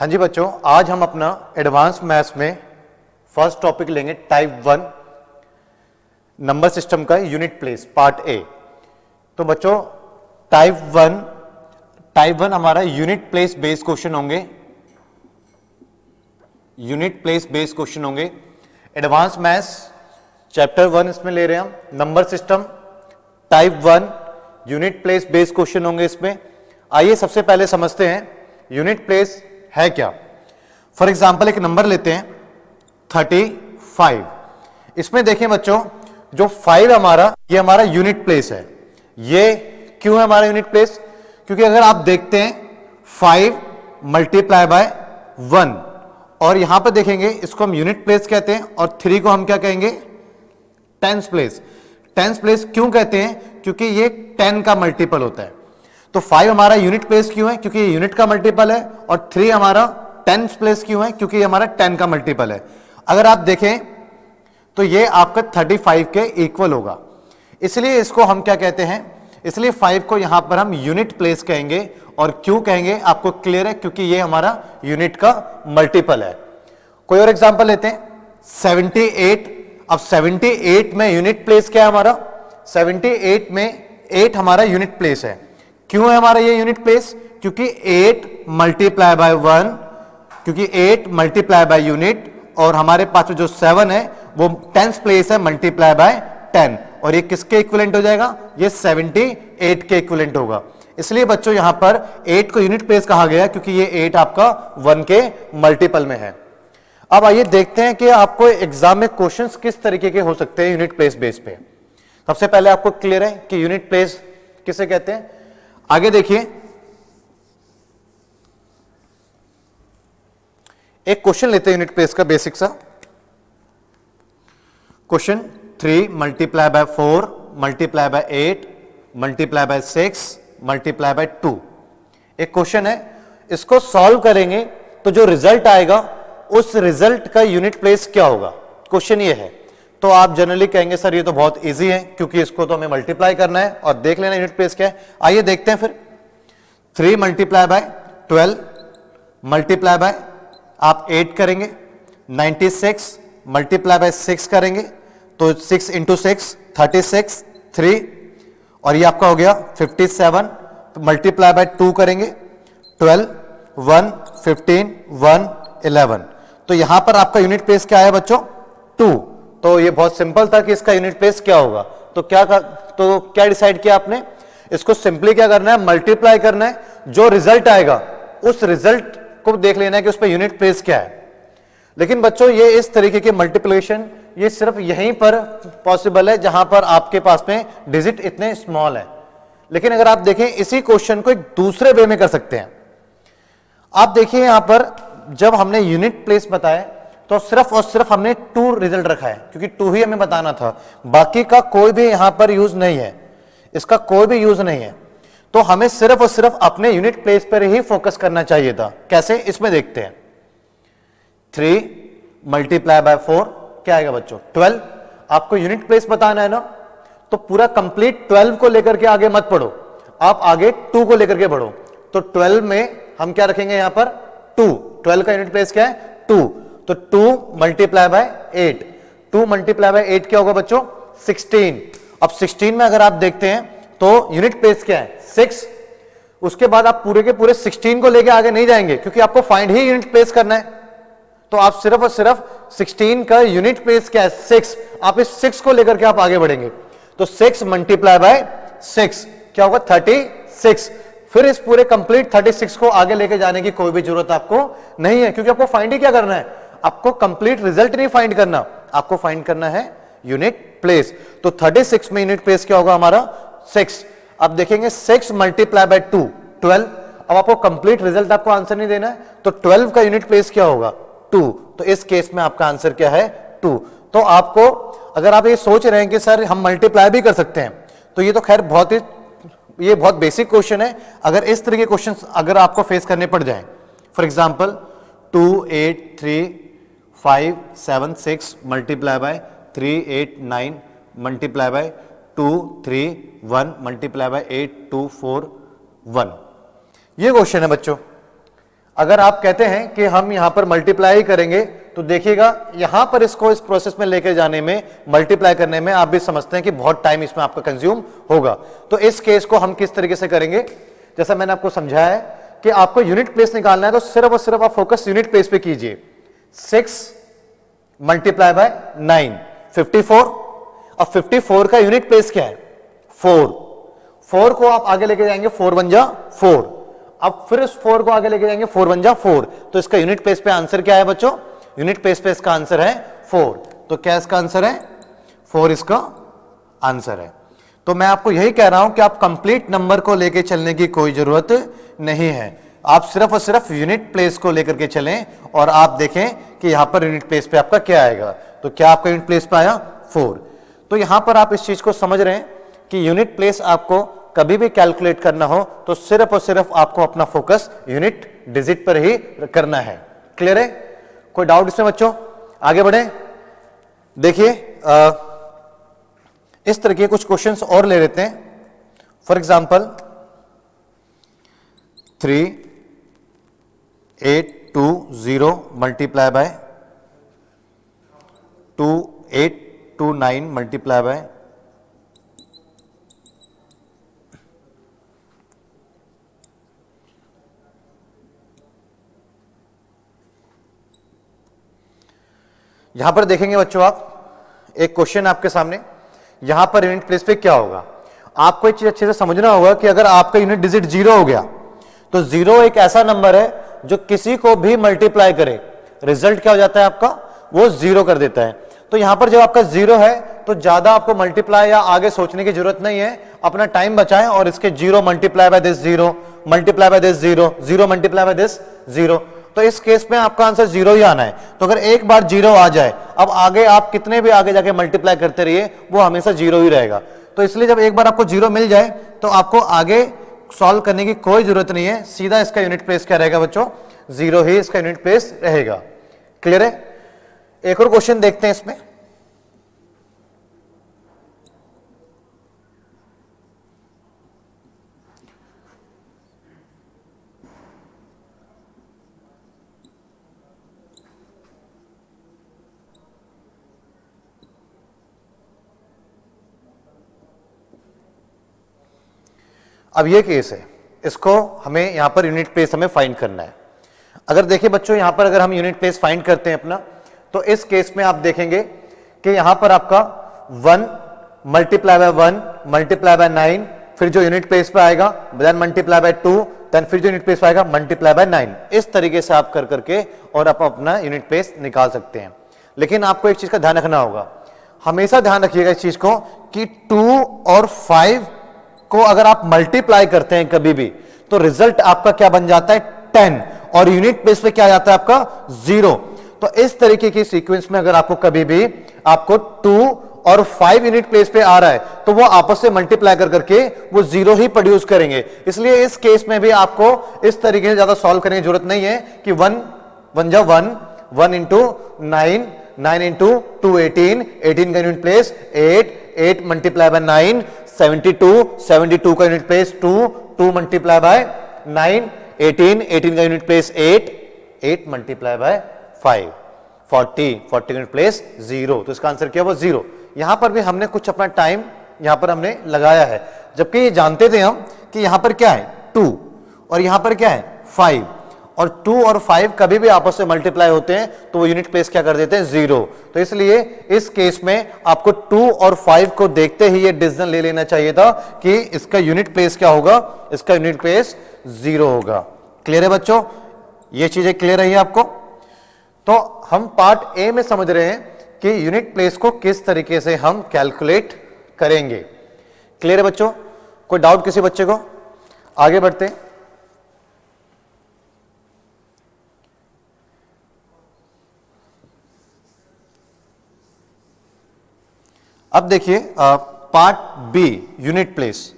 हाँ जी बच्चों, आज हम अपना एडवांस मैथ्स में फ़र्स्ट टॉपिक लेंगे टाइप वन नंबर सिस्टम का यूनिट प्लेस पार्ट ए तो बच्चों टाइप वन टाइप वन हमारा यूनिट प्लेस बेस्ड क्वेश्चन होंगे। यूनिट प्लेस बेस्ड क्वेश्चन होंगे। एडवांस मैथ्स चैप्टर वन इसमें ले रहे हैं हम number system type one unit place based question होंगे इसमें। आइए सबसे पहले समझते हैं यूनिट प्लेस है क्या? फॉर एग्ज़ाम्पल एक नंबर लेते हैं थर्टी फाइव इसमें देखें बच्चों, जो फाइव हमारा, ये हमारा यूनिट प्लेस है। ये क्यों है हमारा यूनिट प्लेस क्योंकि अगर आप देखते हैं फाइव मल्टीप्लाई बाय वन और यहाँ पर देखेंगे, इसको हम यूनिट प्लेस कहते हैं और थ्री को हम क्या कहेंगे? टेंस प्लेस टेंस प्लेस क्यों कहते हैं? क्योंकि ये टेन का मल्टीपल होता है। तो फाइव हमारा यूनिट प्लेस क्यों है? क्योंकि ये यूनिट का मल्टीपल है और थ्री हमारा टेंस प्लेस क्यों है? क्योंकि ये हमारा टेन का मल्टीपल है। अगर आप देखें तो ये आपका थर्टी फाइव के इक्वल होगा। इसलिए इसको हम क्या कहते हैं? इसलिए फाइव को यहाँ पर हम यूनिट प्लेस कहेंगे और क्यों कहेंगे? आपको क्लियर है क्योंकि ये हमारा यूनिट का मल्टीपल है। कोई और एग्जांपल लेते हैं? 78 अब 78 में यूनिट प्लेस क्या है हमारा? 78 में एट हमारा यूनिट प्लेस है। क्यों है हमारा ये यूनिट प्लेस क्योंकि 8 मल्टीप्लाई बाय वन क्योंकि 8 मल्टीप्लाई बाय यूनिट और हमारे पास जो 7 है, वो टेंस प्लेस है मल्टीप्लाई बाय 10 और ये किसके इक्विवेलेंट हो जाएगा? ये 78 के इक्विवेलेंट होगा। इसलिए बच्चों, यहाँ पर 8 को यूनिट प्लेस कहा गया क्योंकि ये 8 आपका 1 के मल्टीपल में है। अब आइए देखते हैं कि आपको एग्ज़ाम में क्वेश्चंस किस तरीके के हो सकते हैं यूनिट प्लेस बेस पे। सबसे पहले आपको क्लियर है कि यूनिट प्लेस किसे कहते हैं? आगे देखिए। एक क्वेश्चन लेते हैं यूनिट प्लेस का बेसिक सा। Question three multiply by four multiply by eight multiply by six multiply by two एक क्वेश्चन है, इसको सॉल्व करेंगे तो जो रिज़ल्ट आएगा, उस रिज़ल्ट का यूनिट प्लेस क्या होगा? क्वेश्चन ये है। तो आप जनरली कहेंगे, सर, ये तो बहुत इजी है, क्योंकि इसको तो हमें मल्टीप्लाई करना है और देख लेना यूनिट प्लेस क्या है। आइए देखते हैं फिर। Three multiply by twelve multiply by आप एट करेंगे ninety six multiply by six करेंगे तो six into six thirty six three और ये आपका हो गया fifty seven multiply by two करेंगे twelve one fifteen one eleven तो यहाँ पर आपका यूनिट प्लेस क्या है बच्चों? टू तो ये बहुत सिंपल था कि इसका यूनिट प्लेस क्या होगा। तो क्या कर, तो क्या डिसाइड किया आपने? इसको सिंपली क्या करना है? मल्टीप्लाई करना है। जो रिज़ल्ट आएगा उस रिज़ल्ट को देख लेना है कि उस पर यूनिट प्लेस क्या है। लेकिन बच्चों ये इस तरीके के मल्टीप्लिकेशन ये सिर्फ़ यहीं पर पॉसिबल है जहाँ पर आपके पास में डिजिट इतने स्मॉल है। लेकिन अगर आप देखें इसी क्वेश्चन को एक दूसरे वे में कर सकते हैं। आप देखिए यहाँ पर जब हमने यूनिट प्लेस बताया तो सिर्फ़ और सिर्फ़ हमने टू रिज़ल्ट रखा है, क्योंकि टू ही हमें बताना था। बाकी का कोई भी यहाँ पर यूज़ नहीं है। इसका कोई भी यूज़ नहीं है। तो हमें सिर्फ़ और सिर्फ़ अपने यूनिट प्लेस पर ही फोकस करना चाहिए था। कैसे? इसमें देखते हैं। थ्री मल्टीप्लाई बाय फोर क्या आएगा बच्चों? ट्वेल्व आपको यूनिट प्लेस बताना है ना? तो पूरा कंप्लीट ट्वेल्व को लेकर के आगे मत पढ़ो। आप आगे टू को लेकर के बढ़ो। तो ट्वेल्व में हम क्या रखेंगे यहाँ पर? टू ट्वेल्व का यूनिट प्लेस क्या है? टू तो two multiply by eight two multiply by eight क्या होगा बच्चों? सिक्सटीन अब सिक्सटीन में अगर आप देखते हैं तो यूनिट प्लेस क्या है? सिक्स उसके बाद आप पूरे के पूरे सिक्सटीन को लेके आगे नहीं जाएँगे, क्योंकि आपको फाइंड ही यूनिट प्लेस करना है। तो आप सिर्फ़ और सिर्फ़ 16 का यूनिट प्लेस क्या है? सिक्स आप इस सिक्स को लेकर के आप आगे बढ़ेंगे। तो सिक्स मल्टीप्लाई बाय सिक्स क्या होगा? थर्टी सिक्स फिर इस पूरे कंप्लीट 36 को आगे लेके जाने की कोई भी ज़रूरत आपको नहीं है, क्योंकि आपको फाइंड ही क्या करना है? आपको कंप्लीट रिज़ल्ट नहीं फाइंड करना। आपको फाइंड करना है यूनिट प्लेस तो 36 में यूनिट प्लेस क्या होगा हमारा? सिक्स अब देखेंगे six multiply by two twelve अब आपको कंप्लीट रिज़ल्ट आपको आंसर नहीं देना है। तो ट्वेल्व का यूनिट प्लेस क्या होगा? टू तो इस केस में आपका आंसर क्या है? टू तो आपको, अगर आप ये सोच रहे हैं कि सर हम मल्टीप्लाई भी कर सकते हैं तो ये तो खैर बहुत ही, ये बहुत बेसिक क्वेश्चन है। अगर इस तरह के क्वेश्चन अगर आपको फेस करने पड़ जाए for example two eight three five seven six multiply by three eight nine multiply by two three one multiply by eight two four one ये क्वेश्चन है बच्चों। अगर आप कहते हैं कि हम यहाँ पर मल्टीप्लाई करेंगे तो देखिएगा, यहाँ पर इसको इस प्रोसेस में लेकर जाने में मल्टीप्लाई करने में आप भी समझते हैं कि बहुत टाइम इसमें आपका कंज्यूम होगा। तो इस केस को हम किस तरीके से करेंगे? जैसा मैंने आपको समझाया है कि आपको यूनिट प्लेस निकालना है तो सिर्फ़ और सिर्फ़ आप फोकस यूनिट प्लेस पे कीजिए। Six multiply by nine. Fifty four. और फिफ्टी फोर का यूनिट प्लेस क्या है? फोर। फोर को आप आगे लेके जाएँगे फोर वन जा फोर। अब फिर उस फोर को आगे लेके जाएँगे फोर वन जा फोर। तो इसका यूनिट प्लेस पे आंसर क्या है बच्चों? यूनिट प्लेस पे इसका आंसर है फोर। तो क्या इसका आंसर है? फोर इसका आंसर है। तो मैं आपको यही कह रहा हूँ कि आप कंप्लीट नंबर को लेके चलने की कोई ज़रूरत नहीं है। आप सिर्फ़ और सिर्फ़ यूनिट प्लेस को लेकर के चलें और आप देखें कि यहाँ पर यूनिट प्लेस पे आपका क्या आएगा। तो क्या आपका यूनिट प्लेस पे आया? फोर तो यहाँ पर आप इस चीज़ को समझ रहे हैं कि यूनिट प्लेस आपको कभी भी कैलकुलेट करना हो तो सिर्फ़ और सिर्फ़ आपको अपना फोकस यूनिट डिजिट पर ही करना है। क्लियर है? कोई डाउट इसमें बच्चों? आगे बढ़े। देखिए इस तरह के कुछ क्वेश्चंस और ले लेते हैं। For example three eight two zero multiply by two eight two nine multiply by यहाँ पर देखेंगे बच्चों आप, एक क्वेश्चन आपके सामने। यहाँ पर यूनिट प्लेस पे क्या होगा? आपको एक चीज़ अच्छे से समझना होगा कि अगर आपका यूनिट डिजिट ज़ीरो हो गया तो ज़ीरो एक ऐसा नंबर है जो किसी को भी मल्टीप्लाई करे रिज़ल्ट क्या हो जाता है आपका? वो ज़ीरो कर देता है। तो यहाँ पर जब आपका ज़ीरो है तो ज़्यादा आपको मल्टीप्लाई या आगे सोचने की ज़रूरत नहीं है। अपना टाइम बचाएँ और इसके zero multiply by this zero multiply by this zero zero multiply by this zero तो इस केस में आपका आंसर ज़ीरो ही आना है। तो अगर एक बार ज़ीरो आ जाए, अब आगे आप कितने भी आगे जाके मल्टीप्लाई करते रहिए, वो हमेशा ज़ीरो ही रहेगा। तो इसलिए जब एक बार आपको ज़ीरो मिल जाए तो आपको आगे सॉल्व करने की कोई ज़रूरत नहीं है। सीधा इसका यूनिट प्लेस क्या रहेगा बच्चों? ज़ीरो ही इसका यूनिट प्लेस रहेगा। क्लियर है? एक और क्वेश्चन देखते हैं इसमें। अब ये केस है। इसको हमें यहाँ पर यूनिट प्लेस हमें फाइंड करना है। अगर देखिए बच्चों, यहाँ पर अगर हम यूनिट प्लेस फाइंड करते हैं अपना तो इस केस में आप देखेंगे कि यहाँ पर आपका one multiply by one multiply by nine फिर जो यूनिट प्लेस पे आएगा then multiply by two then फिर जो यूनिट प्लेस पे आएगा मल्टीप्लाई बाय नाइन इस तरीके से आप कर करके और आप अपना यूनिट प्लेस निकाल सकते हैं। लेकिन आपको एक चीज़ का ध्यान रखना होगा। हमेशा ध्यान रखिएगा इस चीज़ को कि टू और फाइव को अगर आप मल्टीप्लाई करते हैं कभी भी तो रिज़ल्ट आपका क्या बन जाता है? टेन और यूनिट बेस पे क्या जाता है आपका? ज़ीरो तो इस तरीके की सीक्वेंस में अगर आपको कभी भी आपको टू और फाइव यूनिट प्लेस पे आ रहा है तो वो आपस से मल्टीप्लाई कर करके वो ज़ीरो ही प्रोड्यूस करेंगे। इसलिए इस केस में भी आपको इस तरीके से ज़्यादा सॉल्व करने की ज़रूरत नहीं है कि वन वन जा one one into nine nine into two eighteen eighteen का unit place eight eight multiply by nine 72 72 का यूनिट प्लेस 2 2 मल्टीप्लाई बाय 9 18 18 का unit place 8 8 multiply by 5 40 40 unit place 0 तो इसका आंसर क्या हुआ? ज़ीरो यहाँ पर भी हमने कुछ अपना टाइम यहाँ पर हमने लगाया है। जबकि ये जानते थे हम कि यहाँ पर क्या है? 2 और यहाँ पर क्या है? 5 और टू और फाइव कभी भी आपस में मल्टीप्लाई होते हैं तो वो यूनिट प्लेस क्या कर देते हैं? ज़ीरो तो इसलिए इस केस में आपको टू और फाइव को देखते ही ये डिसीज़न ले लेना चाहिए था कि इसका यूनिट प्लेस क्या होगा? इसका यूनिट प्लेस ज़ीरो होगा। क्लियर है बच्चों? ये चीज़ें क्लियर है आपको? तो हम पार्ट ए में समझ रहे हैं कि यूनिट प्लेस को किस तरीके से हम कैलकुलेट करेंगे। क्लियर है बच्चों? कोई डाउट किसी बच्चे को? आगे बढ़ते हैं। अब देखिए part B unit place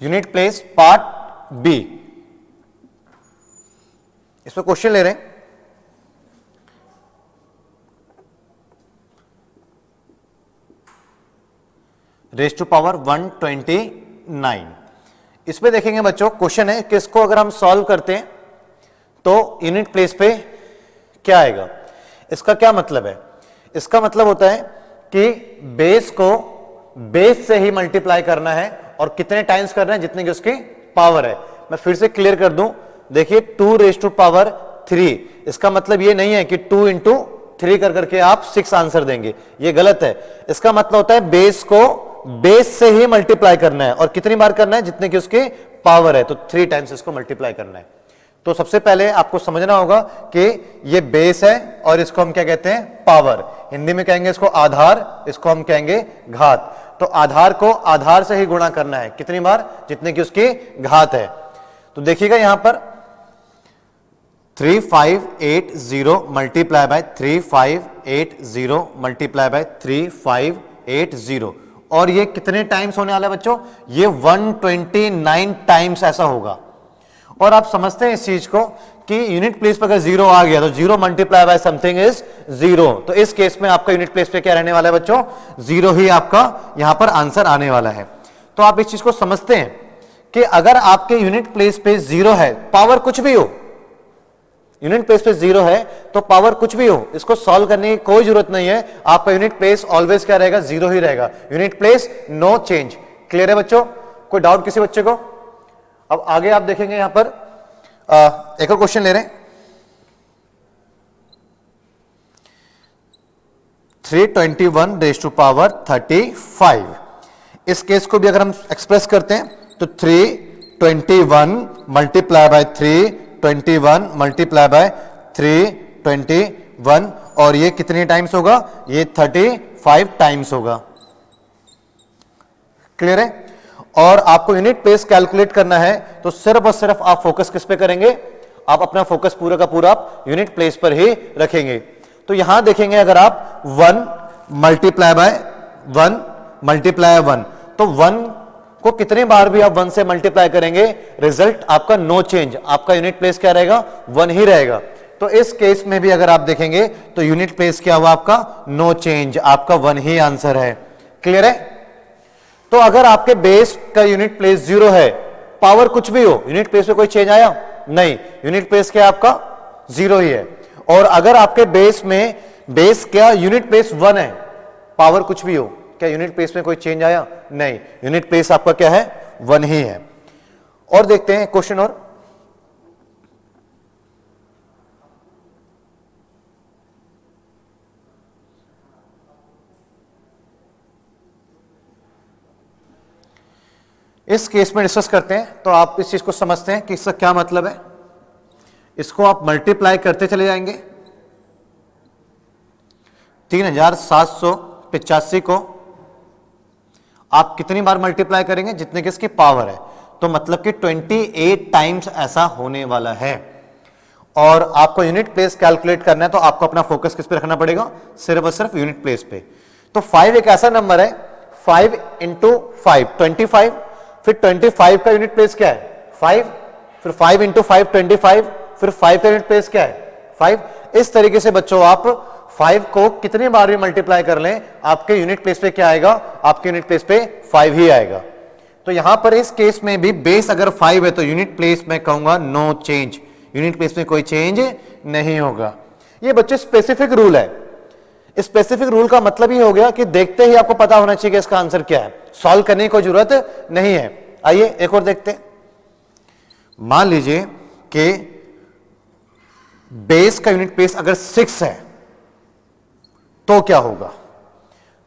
unit place part B इसमें क्वेश्चन ले रहे हैं। रेस टू पावर 129 इसमें देखेंगे बच्चों, क्वेश्चन है कि इसको अगर हम सॉल्व करते हैं तो यूनिट प्लेस पे क्या आएगा? इसका क्या मतलब है? इसका मतलब होता है कि बेस को बेस से ही मल्टीप्लाई करना है और कितने टाइम्स करना है, जितने की उसकी पावर है। मैं फिर से क्लियर कर दूँ। देखिए two raise to power three इसका मतलब ये नहीं है कि टू इंटू थ्री कर करके आप सिक्स आंसर देंगे। ये गलत है। इसका मतलब होता है बेस को बेस से ही मल्टीप्लाई करना है। और कितनी बार करना है? जितने की उसकी पावर है। तो थ्री टाइम्स इसको मल्टीप्लाई करना है। तो सबसे पहले आपको समझना होगा कि ये बेस है और इसको हम क्या कहते हैं? पावर हिंदी में कहेंगे इसको आधार, इसको हम कहेंगे घात। तो आधार को आधार से ही गुणा करना है। कितनी बार? जितने की उसकी घात है। तो देखिएगा यहाँ पर। Three five eight zero multiply by three five eight zero multiply by three five eight zero और ये कितने टाइम्स होने वाला है बच्चों? ये 129 टाइम्स ऐसा होगा। और आप समझते हैं इस चीज़ को कि यूनिट प्लेस पर अगर ज़ीरो आ गया तो zero multiply by something is zero तो इस केस में आपका यूनिट प्लेस पे क्या रहने वाला है बच्चों? ज़ीरो ही आपका यहाँ पर आंसर आने वाला है। तो आप इस चीज़ को समझते हैं कि अगर आपके यूनिट प्लेस पे ज़ीरो है पावर कुछ भी हो यूनिट प्लेस पे ज़ीरो है तो पावर कुछ भी हो इसको सॉल्व करने की कोई ज़रूरत नहीं है। आपका यूनिट प्लेस ऑलवेज क्या रहेगा? ज़ीरो ही रहेगा। Unit place no change clear है बच्चों? कोई डाउट किसी बच्चे को? अब आगे आप देखेंगे यहाँ पर आ, एक और क्वेश्चन ले रहे three twenty one raise to power thirty five इस केस को भी अगर हम एक्सप्रेस करते हैं तो three twenty one multiply by three twenty one multiply by three twenty one और ये कितने टाइम्स होगा? ये थर्टी फाइव टाइम्स होगा। क्लियर है? और आपको यूनिट प्लेस कैलकुलेट करना है तो सिर्फ़ और सिर्फ़ आप फोकस किस पे करेंगे? आप अपना फोकस पूरा का पूरा आप यूनिट प्लेस पर ही रखेंगे। तो यहाँ देखेंगे अगर आप one multiply by one multiply one तो वन को कितने बार भी आप वन से मल्टीप्लाई करेंगे रिज़ल्ट आपका नो चेंज आपका यूनिट प्लेस क्या रहेगा? वन ही रहेगा। तो इस केस में भी अगर आप देखेंगे तो यूनिट प्लेस क्या हुआ आपका? नो चेंज आपका वन ही आंसर है। क्लियर है? तो अगर आपके बेस का यूनिट प्लेस ज़ीरो है पावर कुछ भी हो यूनिट प्लेस में कोई चेंज आया? नहीं। यूनिट प्लेस क्या आपका? ज़ीरो ही है। और अगर आपके बेस में बेस क्या यूनिट प्लेस वन है पावर कुछ भी हो क्या यूनिट प्लेस में कोई चेंज आया? नहीं। यूनिट प्लेस आपका क्या है? वन ही है। और देखते हैं क्वेश्चन और। इस केस में डिस्कस करते हैं तो आप इस चीज़ को समझते हैं कि इसका क्या मतलब है। इसको आप मल्टीप्लाई करते चले जाएँगे। तीन हज़ार सात सौ पिचासी को आप कितनी बार मल्टीप्लाई करेंगे? जितने की इसकी पावर है। तो मतलब कि 28 टाइम्स ऐसा होने वाला है। और आपको यूनिट प्लेस कैलकुलेट करना है तो आपको अपना फोकस किस पे रखना पड़ेगा? सिर्फ़ और सिर्फ़ यूनिट प्लेस पे। तो फाइव एक ऐसा नंबर है five into five twenty five फिर 25 का यूनिट प्लेस क्या है? 5 फिर 5 इंटू फाइव ट्वेंटी फाइव फिर फाइव का यूनिट प्लेस क्या है? फाइव इस तरीके से बच्चों आप 5 को कितनी बार भी मल्टीप्लाई कर लें, आपके यूनिट प्लेस पे क्या आएगा? आपके यूनिट प्लेस पे फाइव ही आएगा। तो यहाँ पर इस केस में भी बेस अगर फाइव है तो यूनिट प्लेस में कहूँगा नो चेंज यूनिट प्लेस में कोई चेंज नहीं होगा। ये बच्चे स्पेसिफिक रूल है। स्पेसिफिक रूल का मतलब ही हो गया कि देखते ही आपको पता होना चाहिए कि इसका आंसर क्या है। सॉल्व करने की ज़रूरत नहीं है। आइए एक और देखते मान लीजिए कि बेस का यूनिट प्लेस अगर सिक्स है तो क्या होगा?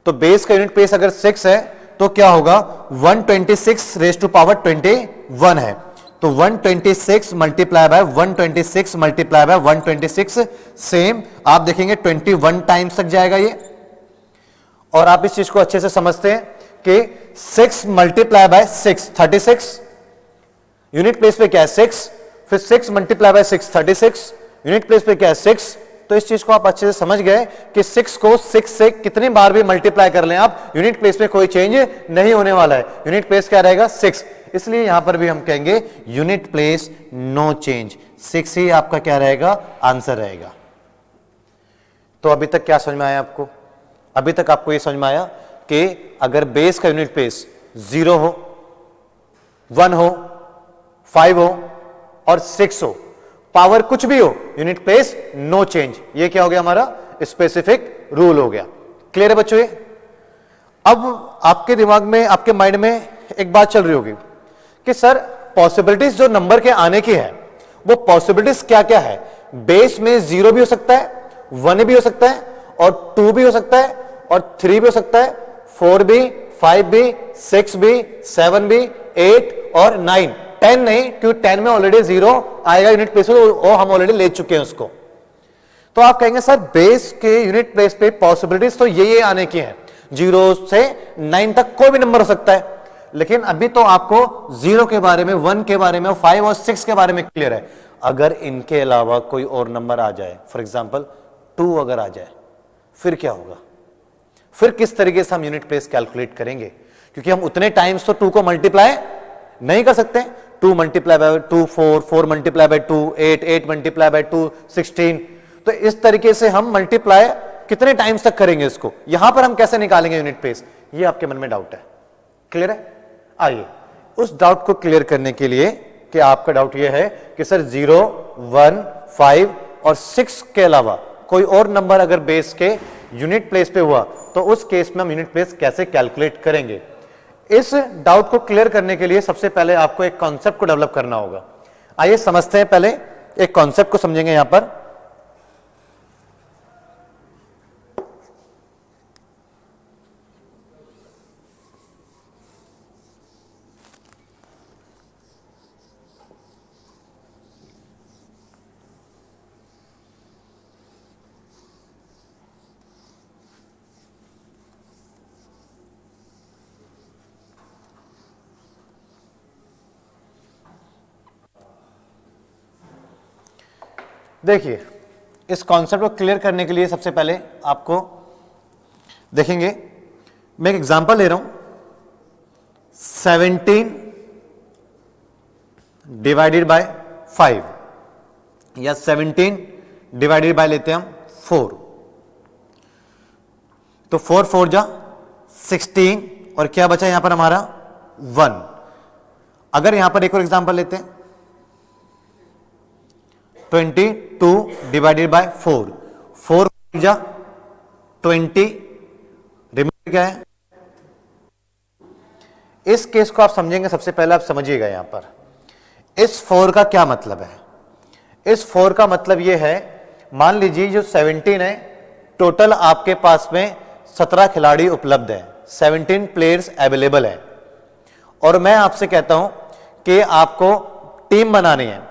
तो बेस का यूनिट प्लेस अगर सिक्स है तो क्या होगा? 126 twenty six raise to power 21 है। तो 126 twenty six multiply by one twenty six multiply by one twenty six same आप देखेंगे 21 टाइम्स तक जाएगा ये। और आप इस चीज़ को अच्छे से समझते हैं कि six multiply by six thirty six unit place पे क्या है? सिक्स फिर six multiply by six thirty six unit place पे क्या है? सिक्स तो इस चीज़ को आप अच्छे से समझ गए कि सिक्स को सिक्स से कितनी बार भी मल्टीप्लाई कर लें आप। यूनिट प्लेस में कोई चेंज नहीं होने वाला है। यूनिट प्लेस क्या रहेगा? सिक्स इसलिए यहाँ पर भी हम कहेंगे unit place no change six ही आपका क्या रहेगा? आंसर रहेगा। तो अभी तक क्या समझ में आया आपको? अभी तक आपको यह समझ में आया कि अगर बेस का यूनिट प्लेस ज़ीरो हो वन हो फाइव हो और सिक्स हो पावर कुछ भी हो यूनिट प्लेस नो चेंज ये क्या हो गया हमारा? स्पेसिफिक रूल हो गया. क्लियर है बच्चों ये? अब आपके दिमाग में, आपके माइंड में एक बात चल रही होगी कि सर पॉसिबिलिटीज जो नंबर के आने की है, वो पॉसिबिलिटीज क्या क्या है? बेस में ज़ीरो भी हो सकता है वन भी हो सकता है, और टू भी हो सकता है, और थ्री भी हो सकता है फोर भी फाइव भी सिक्स भी सेवन भी एट और नाइन टेन नहीं, क्योंकि टेन में ऑलरेडी ज़ीरो आएगा यूनिट प्लेस वो हम ऑलरेडी ले चुके हैं उसको। तो आप कहेंगे, सर बेस के यूनिट प्लेस पे पॉसिबिलिटीज तो ये ये आने की है। ज़ीरो से नाइन तक कोई भी नंबर हो सकता है। लेकिन अभी तो आपको ज़ीरो के बारे में वन के बारे में फाइव और सिक्स के बारे में क्लियर है। अगर इनके अलावा कोई और नंबर आ जाए फॉर एग्ज़ाम्पल टू अगर आ जाए, फिर क्या होगा? फिर किस तरीके से हम यूनिट प्लेस कैलकुलेट करेंगे? क्योंकि हम उतने टाइम्स तो टू को मल्टीप्लाई नहीं कर सकते। Two multiply by two, four four multiply by two, eight eight multiply by two, sixteen. तो इस तरीके से हम मल्टीप्लाई कितने टाइम्स तक करेंगे इसको? यहाँ पर हम कैसे निकालेंगे यूनिट प्लेस ये आपके मन में डाउट है। क्लियर है? आइए, उस डाउट को क्लियर करने के लिए कि आपका डाउट यह है कि सर ज़ीरो वन फाइव और सिक्स के अलावा कोई और नंबर अगर बेस के यूनिट प्लेस पे हुआ तो उस केस में हम यूनिट प्लेस कैसे कैलकुलेट करेंगे? इस डाउट को क्लियर करने के लिए सबसे पहले आपको एक कॉन्सेप्ट को डेवलप करना होगा। आइए समझते हैं पहले एक कॉन्सेप्ट को समझेंगे यहाँ पर। देखिए, इस कॉन्सेप्ट को क्लियर करने के लिए सबसे पहले आपको देखेंगे। मैं एक एग्जांपल ले रहा हूँ। 17 डिवाइडेड बाय 5 या 17 डिवाइडेड बाय लेते हैं हम 4 तो 4 फोर जा 16 और क्या बचा यहाँ पर हमारा? 1 अगर यहाँ पर एक और एग्जांपल लेते हैं। Twenty two divided by four. Four जा ट्वेंटी। रिमाइंडर क्या है? इस केस को आप समझेंगे, सबसे पहले आप समझिएगा यहाँ पर। इस फोर का क्या मतलब है? इस फोर का मतलब यह है, मान लीजिए जो सेवनटीन है, टोटल आपके पास में सत्रह खिलाड़ी उपलब्ध है। सेवनटीन प्लेयर्स अवेलेबल है। और मैं आपसे कहता हूँ कि आपको टीम बनानी है।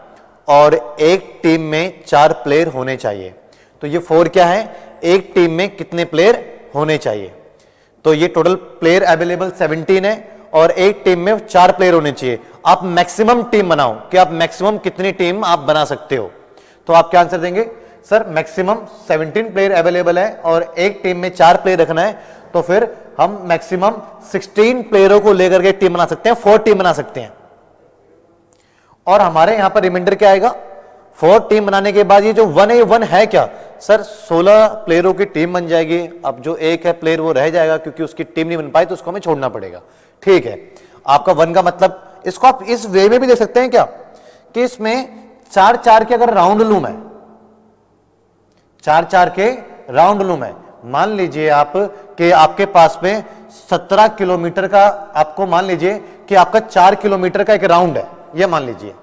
और एक टीम में चार प्लेयर होने चाहिए। तो ये फोर क्या है? एक टीम में कितने प्लेयर होने चाहिए? तो ये टोटल प्लेयर अवेलेबल 17 है और एक टीम में चार प्लेयर होने चाहिए। आप मैक्सिमम टीम बनाओ कि आप मैक्सिमम कितनी टीम आप बना सकते हो। तो आप क्या आंसर देंगे? सर मैक्सिमम 17 प्लेयर अवेलेबल है और एक टीम में चार प्लेयर रखना है। तो फिर हम मैक्सिमम 16 प्लेयरों को लेकर के टीम बना सकते हैं फोर टीम बना सकते हैं। और हमारे यहाँ पर रिमाइंडर क्या आएगा? फोर टीम बनाने के बाद ये जो वन है वन है क्या? सर सोलह प्लेयरों की टीम बन जाएगी। अब जो एक है प्लेयर वो रह जाएगा क्योंकि उसकी टीम नहीं बन पाई तो उसको हमें छोड़ना पड़ेगा। ठीक है। आपका वन का मतलब इसको आप इस वे में भी देख सकते हैं क्या? कि इसमें चार चार के अगर राउंड लूम है चार चार के राउंड लूम है मान लीजिए आप कि आपके पास में सत्रह किलोमीटर का, आपको मान लीजिए कि आपका चार किलोमीटर का एक राउंड है यह मान लीजिए।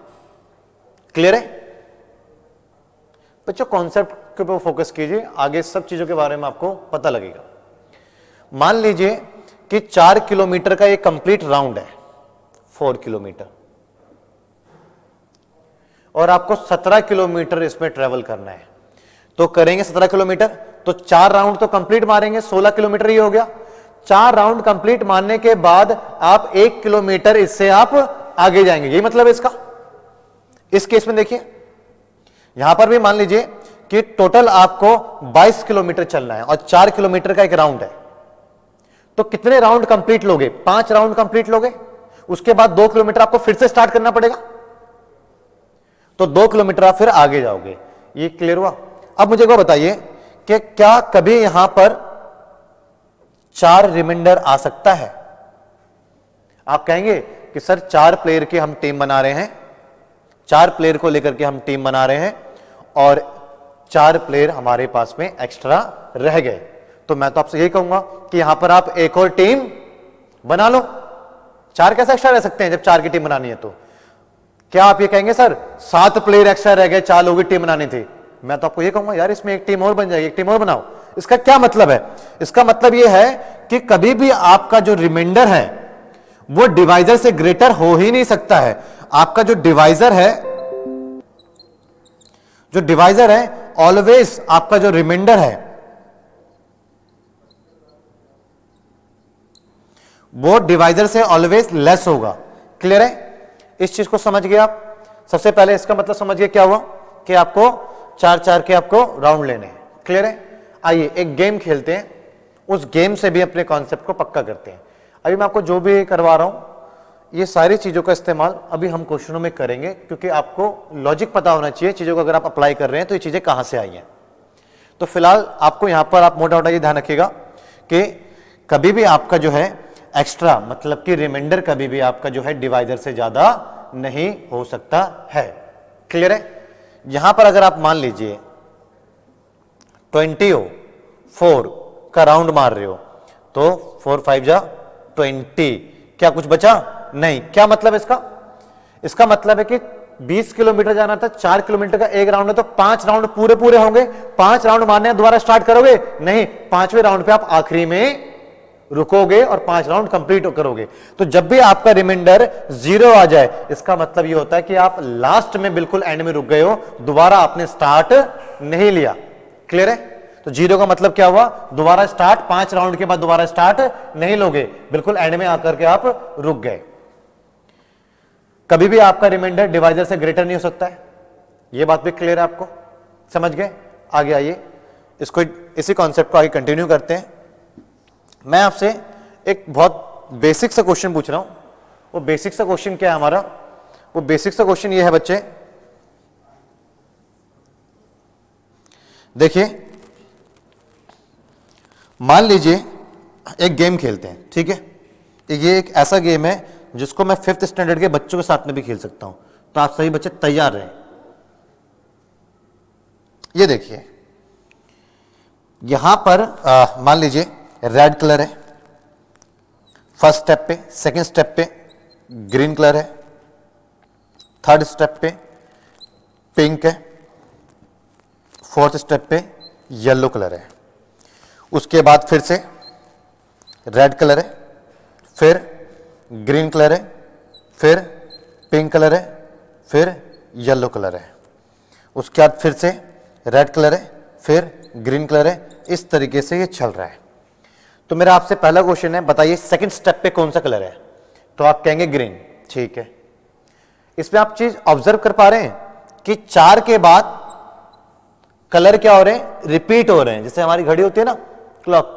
क्लियर है? बच्चों कॉन्सेप्ट के ऊपर फोकस कीजिए। आगे सब चीज़ों के बारे में आपको पता लगेगा। मान लीजिए कि चार किलोमीटर का एक कंप्लीट राउंड है। Four kilometre. और आपको सत्रह किलोमीटर इसमें ट्रेवल करना है। तो करेंगे सत्रह किलोमीटर तो चार राउंड तो कंप्लीट मारेंगे, सोलह किलोमीटर ही हो गया। चार राउंड कंप्लीट मारने के बाद आप एक किलोमीटर इससे आप आगे जाएँगे। यही मतलब इसका? इस केस में देखिए, यहाँ पर भी मान लीजिए कि टोटल आपको 22 किलोमीटर चलना है और चार किलोमीटर का एक राउंड है। तो कितने राउंड कंप्लीट लोगे? पाँच राउंड कंप्लीट लोगे? उसके बाद दो किलोमीटर आपको फिर से स्टार्ट करना पड़ेगा। तो दो किलोमीटर आप फिर आगे जाओगे। ये क्लियर हुआ? अब मुझे बताइए कि क्या कभी यहाँ पर चार रिमाइंडर आ सकता है? आप कहेंगे कि, सर, चार प्लेयर की हम टीम बना रहे हैं चार प्लेयर को लेकर के हम टीम बना रहे हैं और चार प्लेयर हमारे पास में एक्स्ट्रा रह गए। तो मैं तो आपसे यही कहूँगा कि यहाँ पर आप एक और टीम बना लो। चार कैसे एक्स्ट्रा रह सकते हैं जब चार की टीम बनानी है तो? क्या आप ये कहेंगे, सर, सात प्लेयर एक्स्ट्रा रह गए, चार लोगों की टीम बनानी थी मैं तो आपको ये कहूँगा, यार, इसमें एक टीम और बन जाएगी, एक टीम और बनाओ। इसका क्या मतलब है? इसका मतलब यह है कि कभी भी आपका जो रिमाइंडर है, वो डिवाइजर से ग्रेटर हो ही नहीं सकता है। आपका जो डिवाइजर है, जो डिवाइजर है ऑलवेज आपका जो रिमाइंडर है, वो डिवाइजर से ऑलवेज लेस होगा। क्लियर है? इस चीज़ को समझ गए आप? सबसे पहले इसका मतलब समझ गए क्या हुआ? कि आपको चार चार के आपको राउंड लेने क्लियर है? आइए, एक गेम खेलते हैं। उस गेम से भी अपने कॉन्सेप्ट को पक्का करते हैं। अभी मैं आपको जो भी करवा रहा हूँ ये सारी चीज़ों का इस्तेमाल अभी हम क्वेश्चनों में करेंगे, क्योंकि आपको लॉजिक पता होना चाहिए चीज़ों को अगर आप अप्लाई कर रहे हैं तो ये चीज़ें कहाँ से आई हैं। तो फ़िलहाल आपको यहाँ पर आप मोटा मोटा ये ध्यान रखिएगा कि कभी भी आपका जो है एक्स्ट्रा मतलब कि रिमाइंडर कभी भी आपका जो है डिवाइजर से ज़्यादा नहीं हो सकता है। क्लियर है? यहाँ पर अगर आप मान लीजिए ट्वेंटी हो फोर का राउंड मार रहे हो तो फोर फाइव जा ट्वेंटी क्या कुछ बचा? नहीं, क्या मतलब इसका? इसका मतलब है कि 20 किलोमीटर जाना था, चार किलोमीटर का एक राउंड है तो पाँच राउंड पूरे पूरे होंगे। पाँच राउंड मारने दोबारा स्टार्ट करोगे? नहीं, पाँचवें राउंड पे आप आखिरी में रुकोगे और पाँच राउंड कंप्लीट करोगे। तो जब भी आपका रिमाइंडर ज़ीरो आ जाए, इसका मतलब ये होता है कि आप लास्ट में बिल्कुल एंड में रुक गए हो, दोबारा आपने स्टार्ट नहीं लिया। क्लियर है? तो ज़ीरो का मतलब क्या हुआ? दोबारा स्टार्ट पाँच राउंड के बाद दोबारा स्टार्ट नहीं लोगे। बिल्कुल एंड में आकर के आप रुक गए। कभी भी आपका रिमाइंडर डिवाइजर से ग्रेटर नहीं हो सकता है। यह बात भी क्लियर है आपको। समझ गए? आगे आइए। इसको, इसी कॉन्सेप्ट को आगे कंटिन्यू करते हैं। मैं आपसे एक बहुत बेसिक सा क्वेश्चन पूछ रहा हूँ। वो बेसिक सा क्वेश्चन क्या है हमारा? वो बेसिक सा क्वेश्चन ये है बच्चे। देखिए, मान लीजिए एक गेम खेलते हैं, ठीक है? ये एक ऐसा गेम है जिसको मैं फिफ्थ स्टैंडर्ड के बच्चों के साथ में भी खेल सकता हूँ। तो आप सभी बच्चे तैयार रहें। ये देखिए। यहाँ पर मान लीजिए रेड कलर है। फ़र्स्ट स्टेप पे सेकंड स्टेप पे ग्रीन कलर है। थर्ड स्टेप पे पिंक है। फोर्थ स्टेप पे येलो कलर है। उसके बाद फिर से रेड कलर है। फिर ग्रीन कलर है, फिर पिंक कलर है, फिर येलो कलर है। उसके बाद फिर से रेड कलर है, फिर ग्रीन कलर है। इस तरीके से ये चल रहा है। तो मेरा आपसे पहला क्वेश्चन है, बताइए सेकंड स्टेप पे कौन सा कलर है? तो आप कहेंगे ग्रीन ठीक है। इसमें आप चीज़ ऑब्ज़र्व कर पा रहे हैं कि चार के बाद कलर क्या हो रहे हैं? रिपीट हो रहे हैं। जैसे हमारी घड़ी होती है ना क्लॉक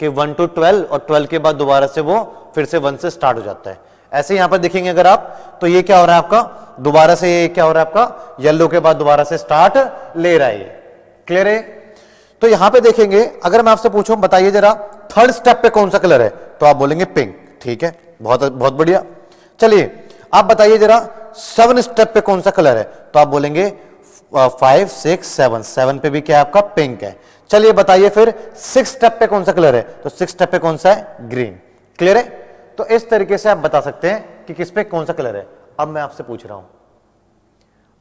कि वन टू ट्वेल्व और ट्वेल्व के बाद दोबारा से वो फिर से वन से स्टार्ट हो जाता है। ऐसे यहाँ पर देखेंगे अगर आप तो ये क्या हो रहा है आपका? दोबारा से ये क्या हो रहा है आपका? येलो के बाद दोबारा से स्टार्ट ले रहा है ये। क्लियर है? तो यहाँ पे देखेंगे, अगर मैं आपसे पूछूँ, बताइए जरा थर्ड स्टेप पे कौन सा कलर है? तो आप बोलेंगे पिंक ठीक है? बहुत बहुत बढ़िया। चलिए, आप बताइए जरा सेवन स्टेप पे कौन सा कलर है? तो आप बोलेंगे फाइव सिक्स सेवन सेवन पे भी क्या है आपका? पिंक है। चलिए बताइए फिर सिक्स स्टेप पे कौन सा कलर है? तो सिक्स स्टेप पे कौन सा है? ग्रीन क्लियर है? तो इस तरीके से आप बता सकते हैं कि किस पे कौन सा कलर है। अब मैं आपसे पूछ रहा हूँ।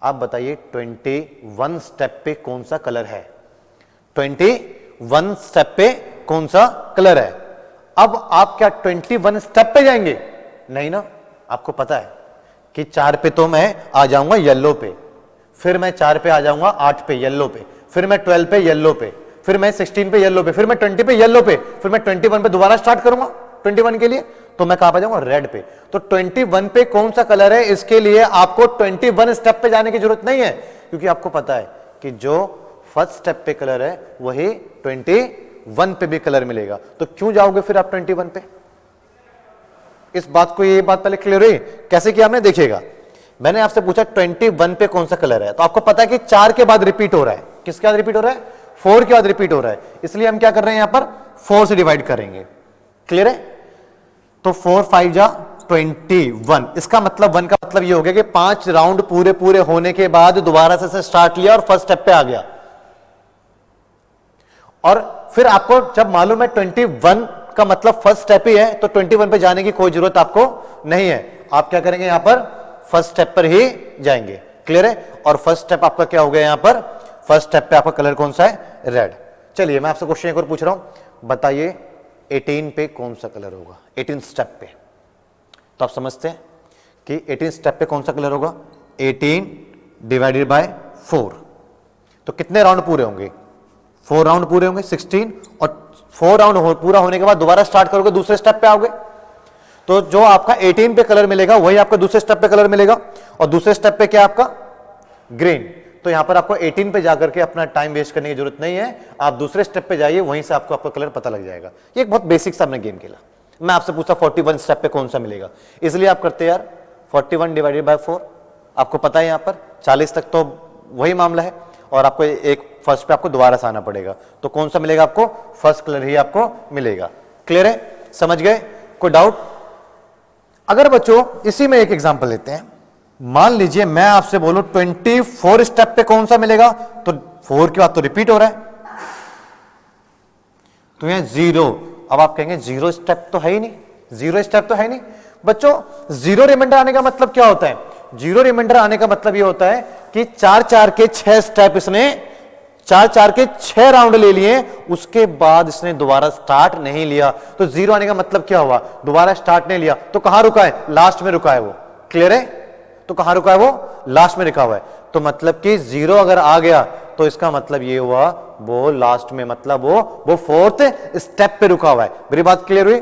आप बताइए ट्वेंटी वन स्टेप पे कौन सा कलर है? ट्वेंटी वन स्टेप पे कौन सा कलर है? अब आप क्या ट्वेंटी वन स्टेप पे जाएँगे? नहीं ना? आपको पता है कि चार पे तो मैं आ जाऊँगा येलो पे। फिर मैं चार पे आ जाऊँगा आठ पे येलो पे। फिर मैं ट्वेल्व पे येलो पे। फिर मैं सिक्सटीन पे येलो पे, फिर मैं ट्वेंटी पे येलो पे, फिर मैं ट्वेंटी वन पे दोबारा स्टार्ट करूँगा ट्वेंटी वन के लिए तो मैं कहाँ जाऊँगा? रेड पे। तो ट्वेंटी वन पे कौन सा कलर है? इसके लिए आपको ट्वेंटी वन स्टेप पे जाने की ज़रूरत नहीं है, क्योंकि आपको पता है कि जो फ़र्स्ट स्टेप पे कलर है, वही ट्वेंटी वन पे भी कलर मिलेगा। तो क्यों जाओगे फिर आप ट्वेंटी वन पे? इस बात को ये बात पहले क्लियर हुई? कैसे किया हमने? देखिएगा। मैंने आपसे पूछा 21 पे कौन सा कलर है? तो आपको पता है कि चार के बाद रिपीट हो रहा है। किसके बाद रिपीट हो रहा है? फोर के बाद रिपीट हो रहा है। इसलिए हम क्या कर रहे हैं यहाँ पर? फोर से डिवाइड करेंगे। क्लियर है? तो फोर, फाइव जा ट्वेंटी वन। इसका मतलब वन का मतलब ये हो गया कि पाँच राउंड पूरे पूरे होने के बाद दोबारा से स्टार्ट लिया और फ़र्स्ट स्टेप पे आ गया। और फिर आपको, जब मालूम है ट्वेंटी वन का मतलब फ़र्स्ट स्टेप ही है तो ट्वेंटी वन पे जाने की कोई ज़रूरत आपको नहीं है। आप क्या करेंगे यहाँ पर? फ़र्स्ट स्टेप पर ही जाएँगे। क्लियर है? और फ़र्स्ट स्टेप आपका क्या हो गया यहाँ पर? फ़र्स्ट स्टेप पे आपका कलर कौन सा है? रेड चलिए मैं आपसे क्वेश्चन एक और पूछ रहा हूँ। बताइए 18 पे कौन सा कलर होगा? 18 स्टेप पे। तो आप समझते हैं कि 18 स्टेप पे कौन सा कलर होगा? 18 डिवाइडेड बाय 4 तो कितने राउंड पूरे होंगे? फोर राउंड पूरे होंगे 16 और फोर राउंड हो, पूरा होने के बाद दोबारा स्टार्ट करोगे दूसरे स्टेप पे आओगे। तो जो आपका 18 पे कलर मिलेगा वही आपका दूसरे स्टेप पे कलर मिलेगा। और दूसरे स्टेप पे क्या आपका? ग्रीन तो यहाँ पर आपको 18 पे जाकर के अपना टाइम वेस्ट करने की ज़रूरत नहीं है। आप दूसरे स्टेप पे जाइए, वहीं से आपको आपका कलर पता लग जाएगा। ये एक बहुत बेसिक सा हमने गेम खेला। मैं आपसे पूछता 41 स्टेप पे कौन सा मिलेगा? इसलिए आप करते यार 41 डिवाइडेड बाय 4 आपको पता है यहाँ पर 40 तक तो वही मामला है। और आपको एक फ़र्स्ट पे आपको दोबारा से आना पड़ेगा। तो कौन सा मिलेगा आपको? फ़र्स्ट कलर ही आपको मिलेगा। क्लियर है? समझ गए? कोई डाउट अगर बच्चों, इसी में एक एग्ज़ाम्पल लेते हैं। मान लीजिए मैं आपसे बोलूँ 24 स्टेप पे कौन सा मिलेगा? तो फोर के बाद तो रिपीट हो रहा है। तो यहाँ ज़ीरो अब आप कहेंगे ज़ीरो स्टेप तो है ही नहीं। ज़ीरो स्टेप तो है नहीं। बच्चों ज़ीरो रिमाइंडर आने का मतलब क्या होता है? ज़ीरो रिमाइंडर आने का मतलब यह होता है कि चार चार के छह स्टेप इसने, चार चार के छह राउंड ले लिए, उसके बाद इसने दोबारा स्टार्ट नहीं लिया। तो ज़ीरो आने का मतलब क्या हुआ? दोबारा स्टार्ट नहीं लिया। तो कहाँ रुका है? लास्ट में रुका है वो। क्लियर है? तो कहाँ रुका है वो? लास्ट में रुका हुआ है। तो मतलब कि ज़ीरो अगर आ गया तो इसका मतलब ये हुआ, वो लास्ट में मतलब वो वो फोर्थ स्टेप पे रुका हुआ है। मेरी बात क्लियर हुई?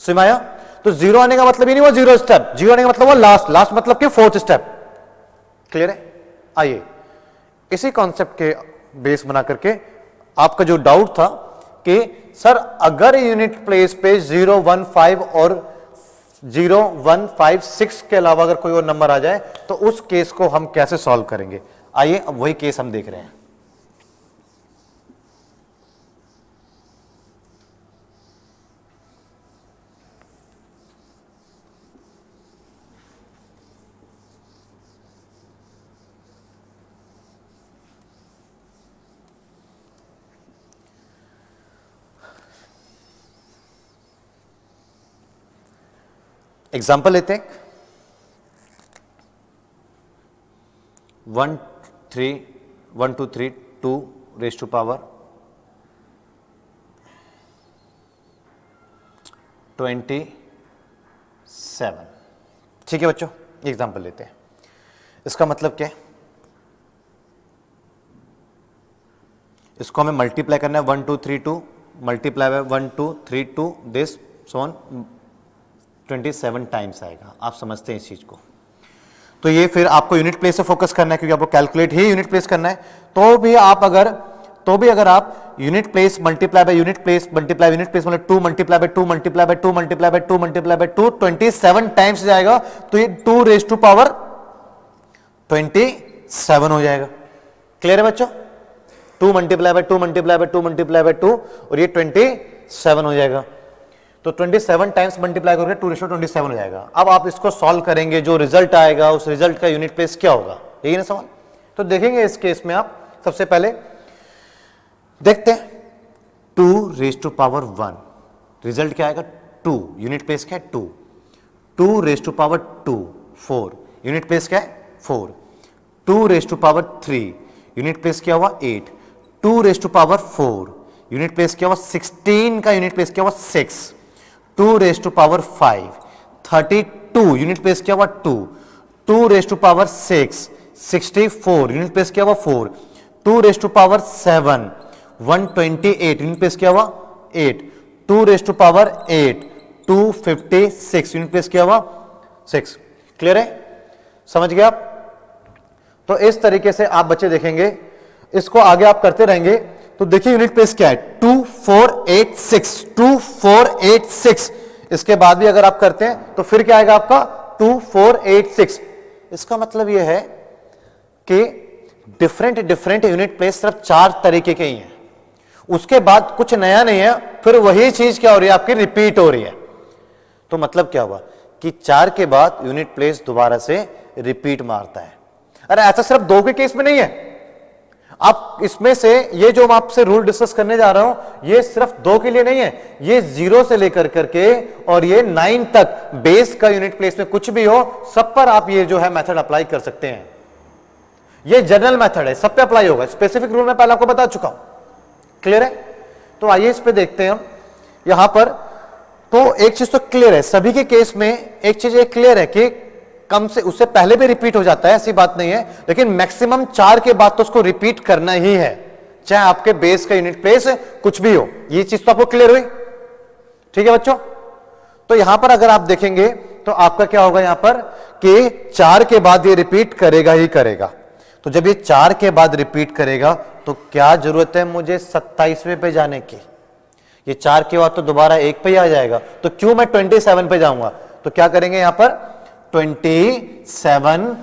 सुमाया तो ज़ीरो आने का मतलब ये नहीं हुआ ज़ीरो स्टेप ज़ीरो आने का मतलब वो लास्ट लास्ट मतलब कि फोर्थ स्टेप क्लियर है? आइए। इसी कॉन्सेप्ट के बेस बना करके आपका जो डाउट था कि, सर, अगर यूनिट प्लेस पे ज़ीरो वन फाइव और ज़ीरो वन फाइव सिक्स के अलावा अगर कोई और नंबर आ जाए तो उस केस को हम कैसे सॉल्व करेंगे? आइए, अब वही केस हम देख रहे हैं। एग्ज़ाम्पल लेते हैं। One three one two three two raise to power twenty seven ठीक है बच्चों एग्ज़ाम्पल लेते हैं। इसका मतलब क्या है? इसको हमें मल्टीप्लाई करना है। One two three two multiply one two three two this son 27 times आएगा। आप समझते हैं इस चीज़ को। तो ये फिर आपको यूनिट प्लेस से फोकस करना है, क्योंकि आपको कैलकुलेट ही यूनिट प्लेस करना है। तो भी आप अगर तो भी अगर आप unit place multiply by unit place multiply unit place मतलब two multiply by two multiply by two multiply by two multiply by two twenty seven times जाएगा। तो ये two raise to power twenty seven हो जाएगा। Clear है बच्चों? Two multiply by two multiply by two multiply by two और ये twenty seven हो जाएगा। तो 27 टाइम्स मल्टीप्लाई करोगे टू रेशो ट्वेंटी हो जाएगा। अब आप इसको सॉल्व करेंगे, जो रिज़ल्ट आएगा, उस रिज़ल्ट का यूनिट प्लेस क्या होगा? यही ना सवाल? तो देखेंगे इस केस में आप, सबसे पहले देखते हैं। Two raise to power one result क्या आएगा? टू यूनिट प्लेस क्या है? Two two raise to power two four unit place क्या है? Four two raise to power three unit place क्या हुआ? Eight two raise to power four unit place क्या हुआ? सिक्सटीन का यूनिट प्लेस क्या हुआ? Six two raise to power five thirty two unit place क्या हुआ? Two two raise to power six sixty four unit place क्या हुआ? Four two raise to power seven one twenty eight unit place क्या हुआ? Eight two raise to power eight two fifty six unit place क्या हुआ? Six clear है? समझ गए आप? तो इस तरीके से आप बच्चे देखेंगे। इसको आगे आप करते रहेंगे। तो देखिए यूनिट प्लेस क्या है? Two four eight six two four eight six इसके बाद भी अगर आप करते हैं तो फिर क्या आएगा आपका? टू फोर एट सिक्स इसका मतलब यह है कि डिफरेंट डिफरेंट यूनिट प्लेस सिर्फ़ चार तरीके के ही हैं। उसके बाद कुछ नया नहीं है, फिर वही चीज़ क्या हो रही है? आपकी रिपीट हो रही है। तो मतलब क्या हुआ? कि चार के बाद यूनिट प्लेस दोबारा से रिपीट मारता है। अरे ऐसा सिर्फ़ दो के केस में नहीं है। आप इसमें से, ये जो मैं आपसे रूल डिस्कस करने जा रहा हूँ, ये सिर्फ़ दो के लिए नहीं है, ये ज़ीरो से लेकर करके और ये नाइन तक बेस का यूनिट प्लेस में कुछ भी हो, सब पर आप ये जो है मेथड अप्लाई कर सकते हैं। ये जनरल मेथड है, सब पे अप्लाई होगा। स्पेसिफिक रूल में पहले आपको बता चुका हूँ। क्लियर है? तो आइए इस पे देखते हैं हम। यहाँ पर तो एक चीज़ तो क्लियर है, सभी के केस में एक चीज़ ये क्लियर है कि कम से, उससे पहले भी रिपीट हो जाता है, ऐसी बात नहीं है, लेकिन मैक्सिमम चार के बाद तो उसको रिपीट करना ही है। चाहे आपके बेस का यूनिट प्लेस कुछ भी हो, ये चीज़ तो आपको क्लियर हुई। ठीक है बच्चों? तो यहाँ पर अगर आप देखेंगे तो आपका क्या होगा यहाँ पर, कि चार के बाद ये रिपीट करेगा ही करेगा। तो जब ये चार के बाद रिपीट करेगा तो क्या ज़रूरत है मुझे सत्ताईसवें पे जाने की? ये चार के बाद तो दोबारा एक पे ही आ जाएगा। तो क्यों मैं ट्वेंटी सेवन पे जाऊँगा? तो क्या करेंगे यहाँ पर ट्वेंटी सेवन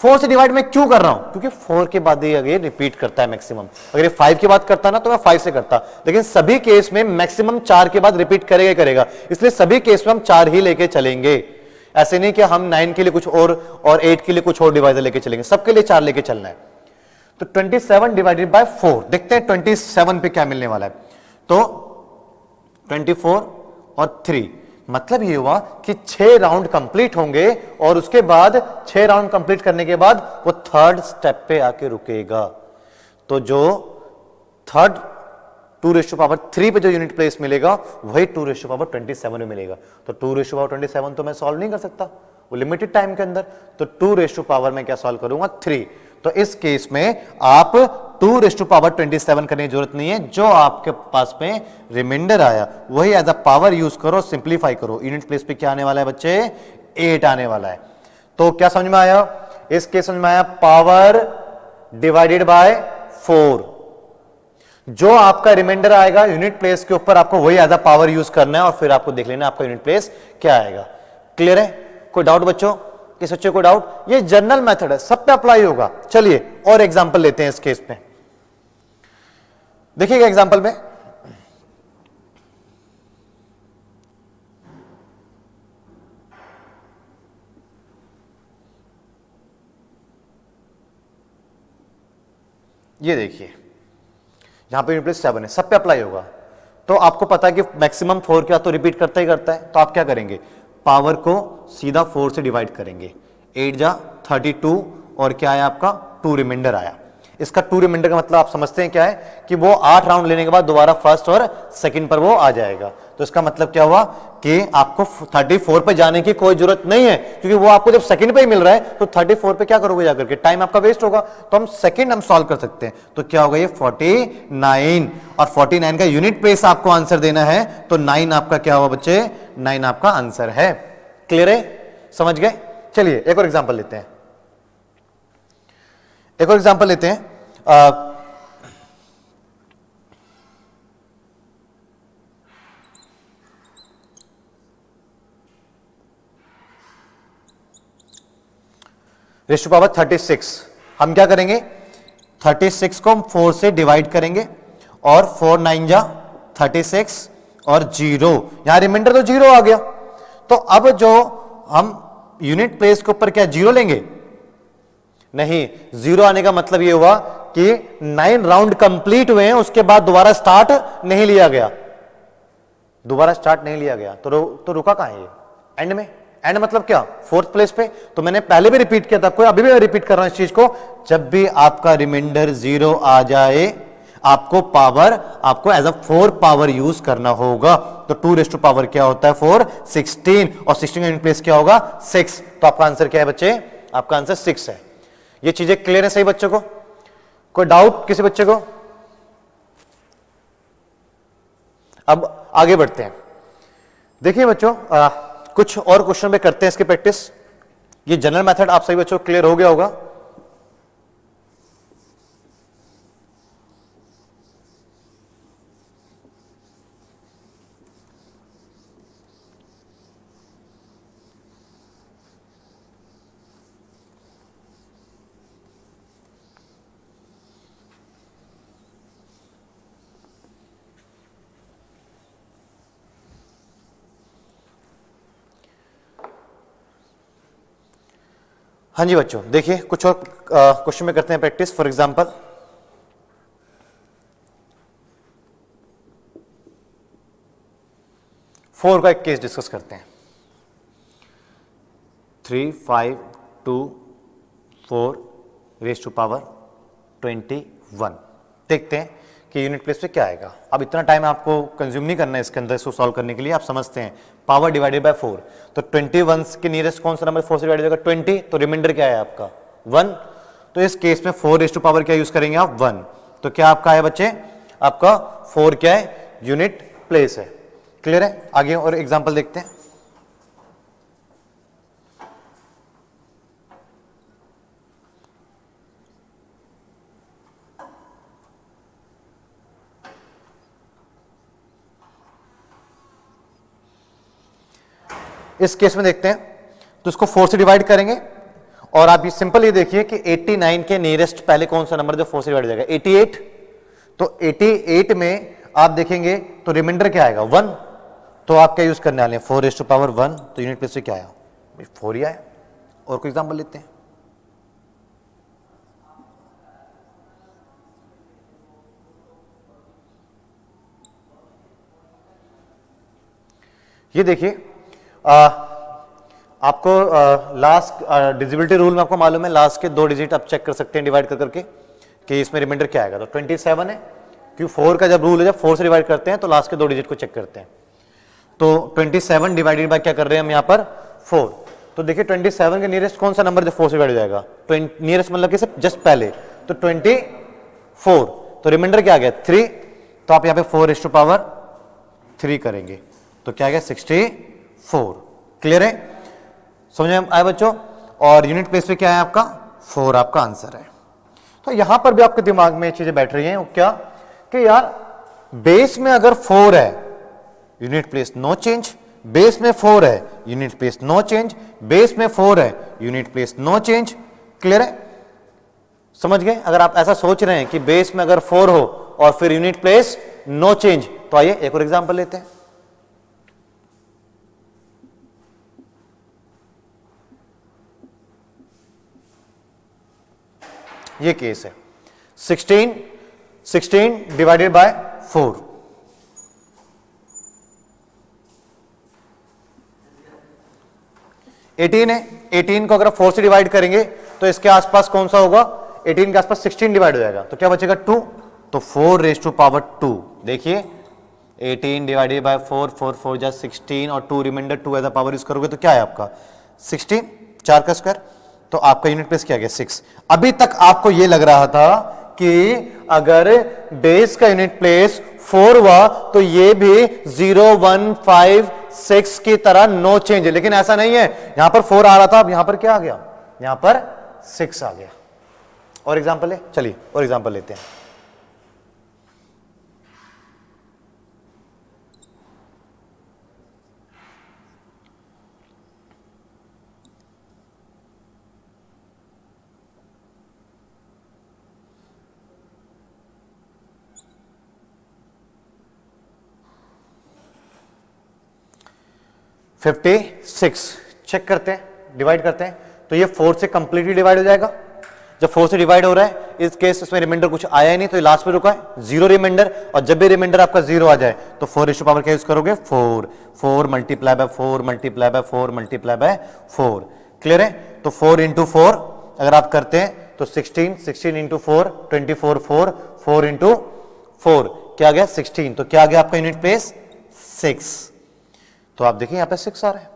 फोर से डिवाइड मैं क्यों कर रहा हूँ? क्योंकि फोर के बाद ये रिपीट करता है मैक्सिमम अगर ये फाइव की बात करता ना तो मैं फाइव से करता। लेकिन सभी केस में मैक्सिमम चार के बाद रिपीट करेगा करेगा। इसलिए सभी केस में हम चार ही लेके चलेंगे। ऐसे नहीं कि हम नाइन के लिए कुछ और और एट के लिए कुछ और डिवाइजर लेके चलेंगे। सबके लिए चार लेके चलना है। तो twenty seven divided by four देखते हैं ट्वेंटी सेवन पे क्या मिलने वाला है। तो ट्वेंटी फोर और थ्री मतलब ये हुआ कि छह राउंड कंप्लीट होंगे और उसके बाद छह राउंड कंप्लीट करने के बाद वो थर्ड स्टेप पे आके रुकेगा। तो जो third two ratio power three पे जो यूनिट प्लेस मिलेगा, वही two ratio power twenty seven में मिलेगा। तो two ratio power twenty seven तो मैं सॉल्व नहीं कर सकता, वो लिमिटेड टाइम के अंदर। तो टू रेशो पावर में क्या सॉल्व करूँगा? थ्री तो इस केस में आप two raise to power twenty seven करने की ज़रूरत नहीं है। जो आपके पास में रिमाइंडर आया, वही एज अ पावर यूज़ करो सिंप्लीफाई करो। यूनिट प्लेस पे क्या आने वाला है बच्चे? एट आने वाला है। तो क्या समझ में आया? इस केस समझ में आया पावर डिवाइडेड बाय फोर जो आपका रिमाइंडर आएगा यूनिट प्लेस के ऊपर आपको वही एज अ पावर यूज़ करना है और फिर आपको देख लेना आपका यूनिट प्लेस क्या आएगा। क्लियर है? कोई डाउट बच्चों? किस बच्चे को डाउट ये जनरल मेथड है, सब पे अप्लाई होगा। चलिए और एग्जांपल लेते हैं इस केस में देखिएगा एग्ज़ाम्पल में। ये देखिए, यहाँ पे प्लेस सेवन है, सब पे अप्लाई होगा। तो आपको पता है कि मैक्सिमम फोर क्या तो रिपीट करता ही करता है। तो आप क्या करेंगे? पावर को सीधा फोर से डिवाइड करेंगे। एट जा थर्टी टू और क्या आया आपका? टू रिमाइंडर आया। इसका टू रिमाइंडर का मतलब आप समझते हैं क्या है कि वो आठ राउंड लेने के बाद दोबारा फ़र्स्ट और सेकंड पर वो आ जाएगा। तो इसका मतलब क्या हुआ कि आपको 34 पे जाने की कोई ज़रूरत नहीं है, क्योंकि वो आपको जब सेकंड पे ही मिल रहा है तो 34 पे क्या करोगे जाकर के? टाइम आपका वेस्ट होगा। तो हम सेकंड हम सॉल्व कर सकते हैं। तो क्या होगा ये? 49 और 49 का यूनिट प्लेस आपको आंसर देना है। तो 9 आपका क्या हुआ बच्चे? 9 आपका आंसर है। क्लियर है? समझ गए? चलिए, एक और एग्ज़ाम्पल लेते हैं। एक और एग्ज़ाम्पल लेते हैं। रेस्ट पावर 36 हम क्या करेंगे? 36 को हम 4 से डिवाइड करेंगे और 4 नाइन जा 36 और ज़ीरो यहाँ रिमाइंडर तो ज़ीरो आ गया। तो अब जो हम यूनिट प्लेस के ऊपर क्या ज़ीरो लेंगे? नहीं ज़ीरो आने का मतलब यह हुआ कि नाइन राउंड कंप्लीट हुए हैं उसके बाद दोबारा स्टार्ट नहीं लिया गया। दोबारा स्टार्ट नहीं लिया गया। तो रो, तो रुका कहाँ ये? एंड में? एंड मतलब क्या? फोर्थ प्लेस पे? तो मैंने पहले भी रिपीट किया था कोई अभी भी मैं रिपीट कर रहा हूँ इस चीज़ को। जब भी आपका रिमाइंडर ज़ीरो आ जाए आपको पावर आपको as a four power use करना होगा। तो टू रेस टू पावर क्या होता है? फोर सिक्सटीन और सिक्सटीन प्लेस क्या होगा? सिक्स तो आपका आंसर क्या है बच्चे? आपका आंसर सिक्स है। ये चीज़ें क्लियर है सही बच्चों को? कोई डाउट किसी बच्चे को? अब आगे बढ़ते हैं। देखिए बच्चों कुछ और क्वेश्चन में करते हैं इसकी प्रैक्टिस ये जनरल मेथड आप सभी बच्चों क्लियर हो गया होगा। हाँ जी बच्चों, देखिए, कुछ और क्वेश्चन में करते हैं प्रैक्टिस फॉर एग्जांपल फोर का एक केस डिस्कस करते हैं. Three five two four raise to power twenty one देखते हैं. कि यूनिट प्लेस पे क्या आएगा? अब इतना टाइम आपको कंज्यूम नहीं करना है इसके अंदर इसको सॉल्व करने के लिए। आप समझते हैं पावर डिवाइडेड बाय फोर तो ट्वेंटी वन के नियरेस्ट कौन सा नंबर फोर से डिवाइड होगा ट्वेंटी तो रिमाइंडर क्या है आपका? वन तो इस केस में फोर रेस टू पावर क्या यूज़ करेंगे आप? वन तो क्या आपका है बच्चे? आपका फोर क्या है? यूनिट प्लेस है। क्लियर है? आगे और एग्ज़ाम्पल देखते हैं। इस केस में देखते हैं। तो इसको फोर से डिवाइड करेंगे। और आप ये सिंपल ये देखिए कि 89 के नियरेस्ट पहले कौन सा नंबर जो फोर से डिवाइड जाएगा? 88 तो 88 में आप देखेंगे तो रिमाइंडर क्या आएगा? वन तो आप क्या यूज़ करने वाले हैं? Four as two power one तो यूनिट प्लेस से क्या आया? फोर ही आया। और कोई एग्ज़ाम्पल लेते हैं। ये देखिए आपको लास्ट डिजिबिलिटी रूल में आपको मालूम है लास्ट के दो डिजिट आप चेक कर सकते हैं डिवाइड कर करके, कि इसमें रिमाइंडर क्या आएगा। तो 27 है क्यों फोर का जब रूल है, जब फोर से डिवाइड करते हैं तो लास्ट के दो डिजिट को चेक करते हैं। तो 27 डिवाइडेड बाय क्या कर रहे हैं हम यहाँ पर? फोर तो देखिए 27 के नियरेस्ट कौन सा नंबर जो फोर से डिवाइड हो जाएगा? नियरेस्ट मतलब कि जस्ट पहले। तो 24 तो रिमाइंडर क्या आ गया? थ्री तो आप यहाँ पे फोर इस टू पावर थ्री करेंगे। तो क्या गया? Sixty four. क्लियर है? समझ में आए बच्चों? और यूनिट प्लेस पे क्या है आपका? फोर आपका आंसर है। तो यहाँ पर भी आपके दिमाग में चीज़ें बैठ रही हैं। क्या? कि यार बेस में अगर फोर है unit place no change base में फोर है unit place no change base में फोर है unit place no change clear है? समझ गए? अगर आप ऐसा सोच रहे हैं कि बेस में अगर फोर हो और फिर यूनिट प्लेस नो चेंज तो आइए एक और एग्ज़ाम्पल लेते हैं। ये केस है। 16 16 डिवाइडेड बाय 4 18 है। 18 को अगर 4 से डिवाइड करेंगे तो इसके आसपास कौन सा होगा? 18 के आसपास 16 डिवाइड हो जाएगा। तो क्या बचेगा 2 तो 4 रेस टू पावर 2 देखिए 18 डिवाइडेड बाय 4 4 4 जा 16 और 2 reminder 2 as a power use करोगे तो क्या है आपका? 16 चार का स्क्वायर तो आपका यूनिट प्लेस क्या गया? सिक्स अभी तक आपको यह लग रहा था कि अगर बेस का यूनिट प्लेस फोर हुआ तो ये भी ज़ीरो वन फाइव सिक्स की तरह नो चेंज है। लेकिन ऐसा नहीं है। यहाँ पर फोर आ रहा था, अब यहाँ पर क्या आ गया? यहाँ पर सिक्स आ गया। और एग्ज़ाम्पल है चलिए, और एग्ज़ाम्पल लेते हैं। फिफ्टी सिक्स चेक करते हैं डिवाइड करते हैं तो ये फोर से कंप्लीटली डिवाइड हो जाएगा। जब फोर से डिवाइड हो रहा है, इस केस इसमें रिमाइंडर कुछ आया ही नहीं तो लास्ट में रुका है। ज़ीरो रिमाइंडर और जब भी रिमाइंडर आपका ज़ीरो आ जाए तो फोर इशू पावर क्या यूज़ करोगे? Four four multiply by four multiply by four multiply by four clear है? तो फोर इंटू फोर अगर आप करते हैं तो sixteen sixteen into four twenty four four four into four क्या गया? सिक्सटीन तो क्या गया आपका यूनिट प्लेस सिक्स तो आप देखिए यहाँ पे सिक्स आ रहा है।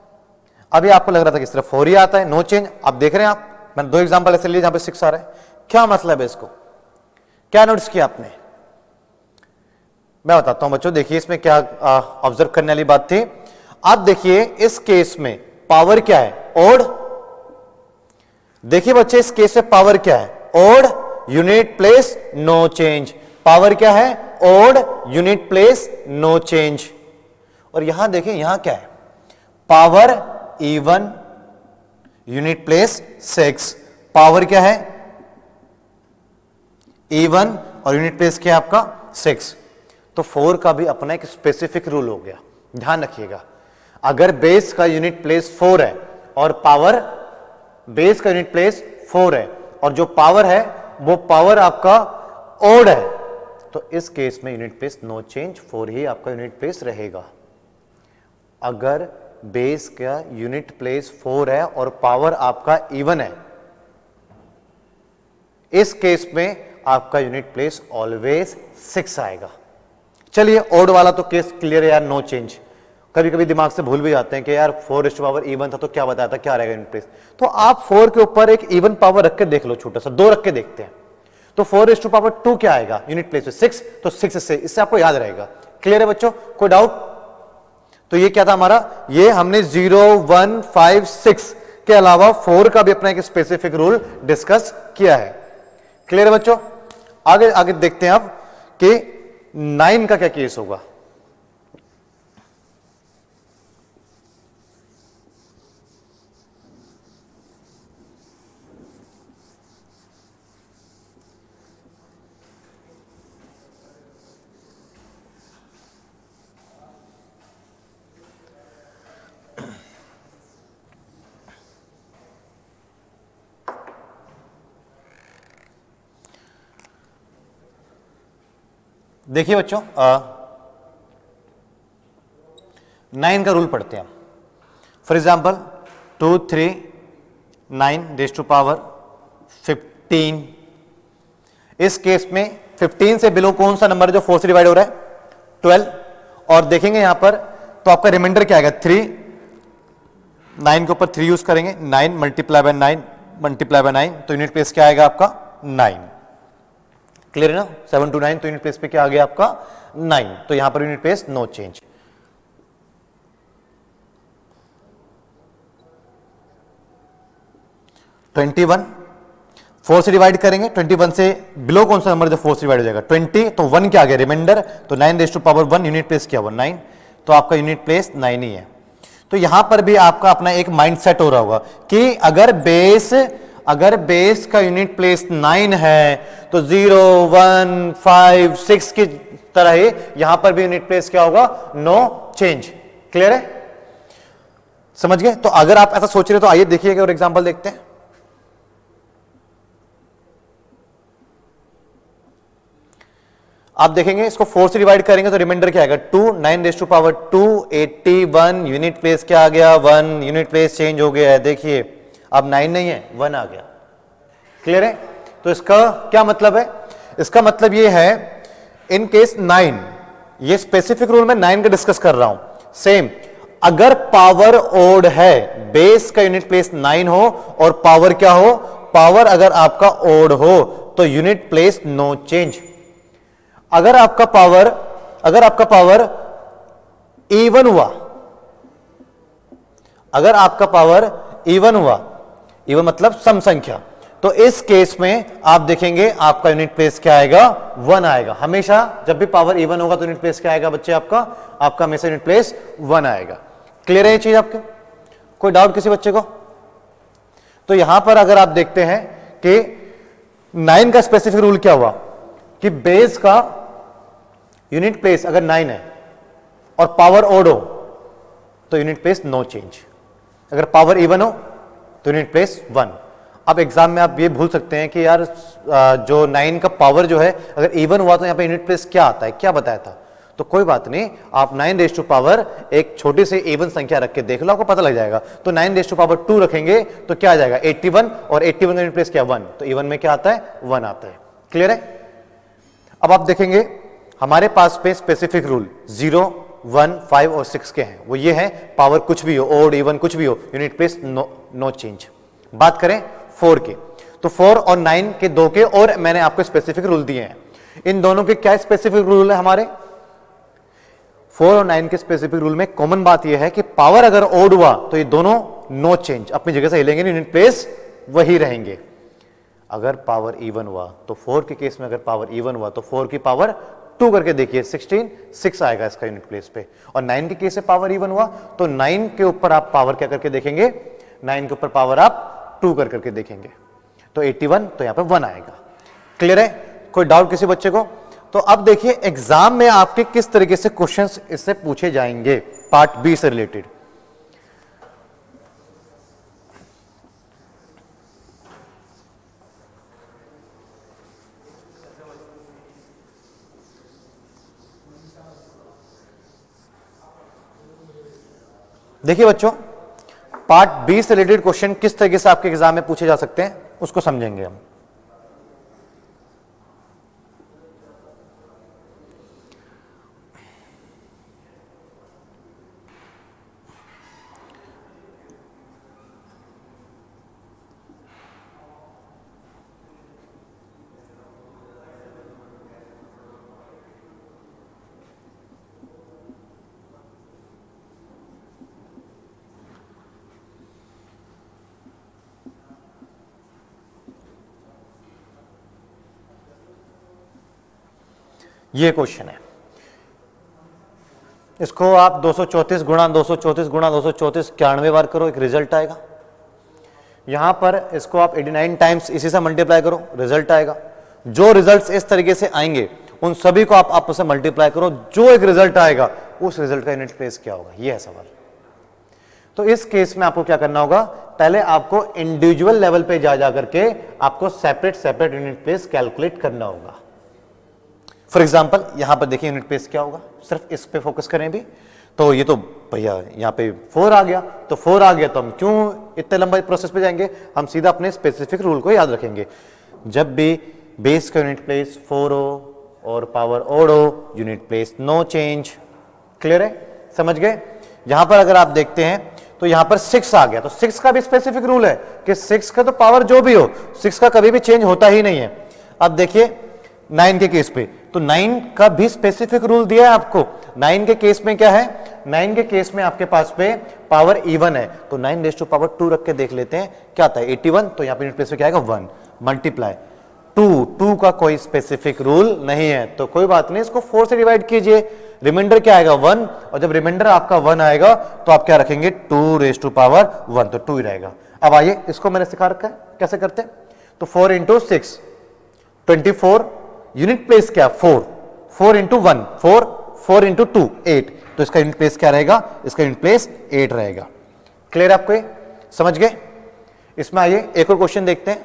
अभी आपको लग रहा था कि सिर्फ़ फोर ही आता है नो चेंज आप देख रहे हैं आप, मैंने दो एग्ज़ाम्पल ऐसे लिए जहाँ पे सिक्स आ रहा है। क्या मतलब है इसको? क्या नोटिस किया आपने? मैं बताता हूँ बच्चों, देखिए इसमें क्या ऑब्ज़र्व करने वाली बात थी। आप देखिए इस केस में पावर क्या है? ओड देखिए बच्चे, इस केस में पावर क्या है? Odd unit place no change power क्या है? Odd unit place no change और यहाँ देखें, यहाँ क्या है? Power even unit place six power क्या है? इवन और यूनिट प्लेस क्या है आपका? सिक्स तो फोर का भी अपना एक स्पेसिफिक रूल हो गया। ध्यान रखिएगा। अगर बेस का यूनिट प्लेस फोर है और पावर बेस का यूनिट प्लेस फोर है और जो पावर है, वो पावर आपका ओड है तो इस केस में unit place no change four ही आपका यूनिट प्लेस रहेगा। अगर बेस का यूनिट प्लेस फोर है और पावर आपका इवन है, इस केस में आपका यूनिट प्लेस ऑलवेज सिक्स आएगा। चलिए ओड वाला तो केस क्लियर है यार नो चेंज कभी कभी दिमाग से भूल भी जाते हैं कि यार फोर इस्ट पावर इवन था तो क्या बताया था, क्या रहेगा यूनिट प्लेस तो आप फोर के ऊपर एक इवन पावर रख के देख लो छोटा सा, दो रख के देखते हैं। तो फोर इस्ट पावर टू क्या आएगा? यूनिट प्लेस सिक्स तो सिक्स से, इससे आपको याद रहेगा। क्लियर है बच्चों? कोई डाउट तो ये क्या था हमारा? ये हमने ज़ीरो वन फाइव सिक्स के अलावा फोर का भी अपना एक स्पेसिफिक रूल डिस्कस किया है। क्लियर है बच्चों? आगे आगे देखते हैं आप कि नाइन का क्या केस होगा। देखिए बच्चों नाइन का रूल पढ़ते हैं for example two three nine days two power fifteen इस केस में फिफ्टीन से बिलो कौन सा नंबर जो फोर से डिवाइड हो रहा है? ट्वेल्व और देखेंगे यहाँ पर तो आपका रिमाइंडर क्या आएगा? थ्री नाइन के ऊपर थ्री यूज़ करेंगे। Nine multiply by nine multiply by nine तो यूनिट प्लेस क्या आएगा आपका? नाइन क्लियर है ना सेवन टू नाइन तो यूनिट प्लेस पे क्या आ गया आपका? नाइन तो यहाँ पर unit place no change twenty one four से डिवाइड करेंगे ट्वेंटी वन से बिलो कौन सा नंबर जो फोर से डिवाइड हो जाएगा? ट्वेंटी तो वन क्या आ गया? रिमाइंडर तो nine raise to power one unit place क्या हुआ? नाइन तो आपका यूनिट प्लेस नाइन ही है. तो यहाँ पर भी आपका अपना एक माइंड सेट हो रहा होगा कि अगर बेस अगर बेस का यूनिट प्लेस नाइन है तो ज़ीरो वन फाइव सिक्स की तरह ही यहाँ पर भी यूनिट प्लेस क्या होगा? नो चेंज क्लियर है? समझ गए? तो अगर आप ऐसा सोच रहे तो आइए देखिएगा और एग्जांपल देखते हैं। आप देखेंगे, इसको फोर से डिवाइड करेंगे तो रिमाइंडर क्या आएगा? Two nine raise to power two eighty one unit place क्या आ गया? वन यूनिट प्लेस चेंज हो गया है। देखिए अब नाइन नहीं है वन आ गया। क्लियर है? तो इसका क्या मतलब है? इसका मतलब ये है इन केस नाइन ये स्पेसिफिक रूल में नाइन का डिस्कस कर रहा हूँ। सेम अगर पावर ओड है बेस का यूनिट प्लेस नाइन हो और पावर क्या हो? पावर अगर आपका ओड हो तो यूनिट प्लेस नो चेंज अगर आपका पावर अगर आपका पावर इवन हुआ, अगर आपका पावर इवन हुआ इवन मतलब सम संख्या तो इस केस में आप देखेंगे आपका यूनिट प्लेस क्या आएगा? वन आएगा। हमेशा जब भी पावर इवन होगा तो यूनिट प्लेस क्या आएगा बच्चे आपका? आपका हमेशा यूनिट प्लेस वन आएगा। क्लियर है ये चीज़ आपके? कोई डाउट किसी बच्चे को? तो यहाँ पर अगर आप देखते हैं कि नाइन का स्पेसिफिक रूल क्या हुआ? कि बेस का यूनिट प्लेस अगर नाइन है और पावर ओड हो तो यूनिट प्लेस नो चेंज अगर पावर इवन हो तो यूनिट प्लेस वन अब एग्ज़ाम में आप ये भूल सकते हैं कि यार जो नाइन का पावर जो है, अगर इवन हुआ तो यहाँ पे यूनिट प्लेस क्या आता है? क्या बताया था? तो कोई बात नहीं, आप नाइन रेस टू पावर एक छोटी सी इवन संख्या रख के देख लो, आपको पता लग जाएगा। तो nine raise to power two रखेंगे तो क्या आ जाएगा? 81 और 81 का यूनिट प्लेस क्या? वन तो इवन में क्या आता है? वन आता है। क्लियर है? अब आप देखेंगे, हमारे पास पे specific rule zero one five और सिक्स के हैं। वो ये है पावर कुछ भी हो ओड इवन कुछ भी हो यूनिट प्लेस नो चेंज बात करें फोर के। तो फोर और नाइन के दो के और मैंने आपको स्पेसिफिक रूल दिए हैं। इन दोनों के क्या स्पेसिफिक रूल है हमारे? फोर और नाइन के स्पेसिफिक रूल में कॉमन बात यह है कि पावर अगर ओड हुआ तो ये दोनों नो चेंज अपनी जगह से हिलेंगे यूनिट प्लेस वही रहेंगे। अगर पावर इवन हुआ तो फोर के केस में अगर पावर इवन हुआ तो फोर की पावर टू करके देखिए सिक्सटीन सिक्स आएगा इसका यूनिट प्लेस पे। और नाइन के केस से पावर इवन हुआ तो नाइन के ऊपर आप पावर क्या करके देखेंगे? नाइन के ऊपर पावर आप टू कर करके देखेंगे। तो 81 तो यहाँ पर वन आएगा। क्लियर है? कोई डाउट किसी बच्चे को? तो अब देखिए एग्ज़ाम में आपके किस तरीके से क्वेश्चन इससे पूछे जाएँगे? पार्ट बी से रिलेटेड देखिए बच्चों पार्ट बी से रिलेटेड क्वेश्चन किस तरीके से आपके एग्ज़ाम में पूछे जा सकते हैं, उसको समझेंगे हम। ये क्वेश्चन है। इसको आप 234 गुणा 234 गुणा 234 इक्यानवे बार करो, एक रिज़ल्ट आएगा। यहाँ पर इसको आप 89 टाइम्स इसी से मल्टीप्लाई करो रिज़ल्ट आएगा। जो रिजल्ट्स इस तरीके से आएँगे, उन सभी को आप आपस में मल्टीप्लाई करो, जो एक रिज़ल्ट आएगा, उस रिज़ल्ट का यूनिट प्लेस क्या होगा? ये है सवाल। तो इस केस में आपको क्या करना होगा? पहले आपको इंडिविजुअल लेवल पे जा जा करके आपको separate separate unit place calculate करना होगा। फॉर एग्ज़ाम्पल यहाँ पर देखिए यूनिट प्लेस क्या होगा? सिर्फ़ इस पे फोकस करें भी। तो ये तो भैया, यहाँ पे फोर आ गया। तो फोर आ गया तो हम क्यों इतने लंबे प्रोसेस पे जाएँगे? हम सीधा अपने स्पेसिफिक रूल को याद रखेंगे। जब भी बेस का यूनिट प्लेस फोर हो और पावर ओड हो unit place no change clear है? समझ गए? यहाँ पर अगर आप देखते हैं तो यहाँ पर सिक्स आ गया। तो सिक्स का भी स्पेसिफिक रूल है कि सिक्स का तो पावर जो भी हो सिक्स का कभी भी चेंज होता ही नहीं है। अब देखिए नाइन के केस पे। तो नाइन का भी स्पेसिफिक रूल दिया है आपको। नाइन के केस में क्या है? नाइन के केस में आपके पास पे पावर इवन है। तो nine raise to power two रख के देख लेते हैं, क्या आता है? एटी वन तो यहाँ पे क्या आएगा? वन मल्टीप्लाई टू टू का कोई स्पेसिफिक रूल नहीं है। तो कोई बात नहीं, इसको फोर से डिवाइड कीजिए। रिमाइंडर क्या आएगा? वन और जब रिमाइंडर आपका वन आएगा तो आप क्या रखेंगे? Two raise to power one तो टू ही रहेगा। अब आइए, इसको मैंने सिखा रखा है। कैसे करते हैं? तो four into six twenty four unit place क्या? Four four into one four four into two eight तो इसका यूनिट प्लेस क्या रहेगा? इसका यूनिट प्लेस एट रहेगा। क्लियर आपको समझ गए? इसमें आइए, एक और क्वेश्चन देखते हैं।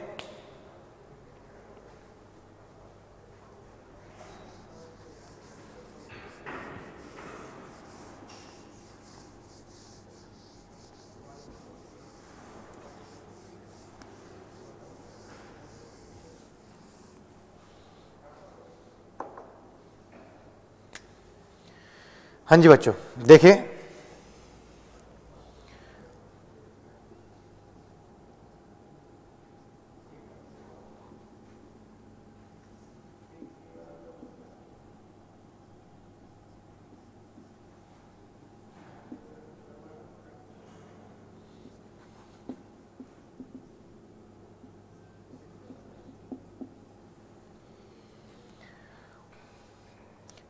हाँ जी बच्चों देखिए।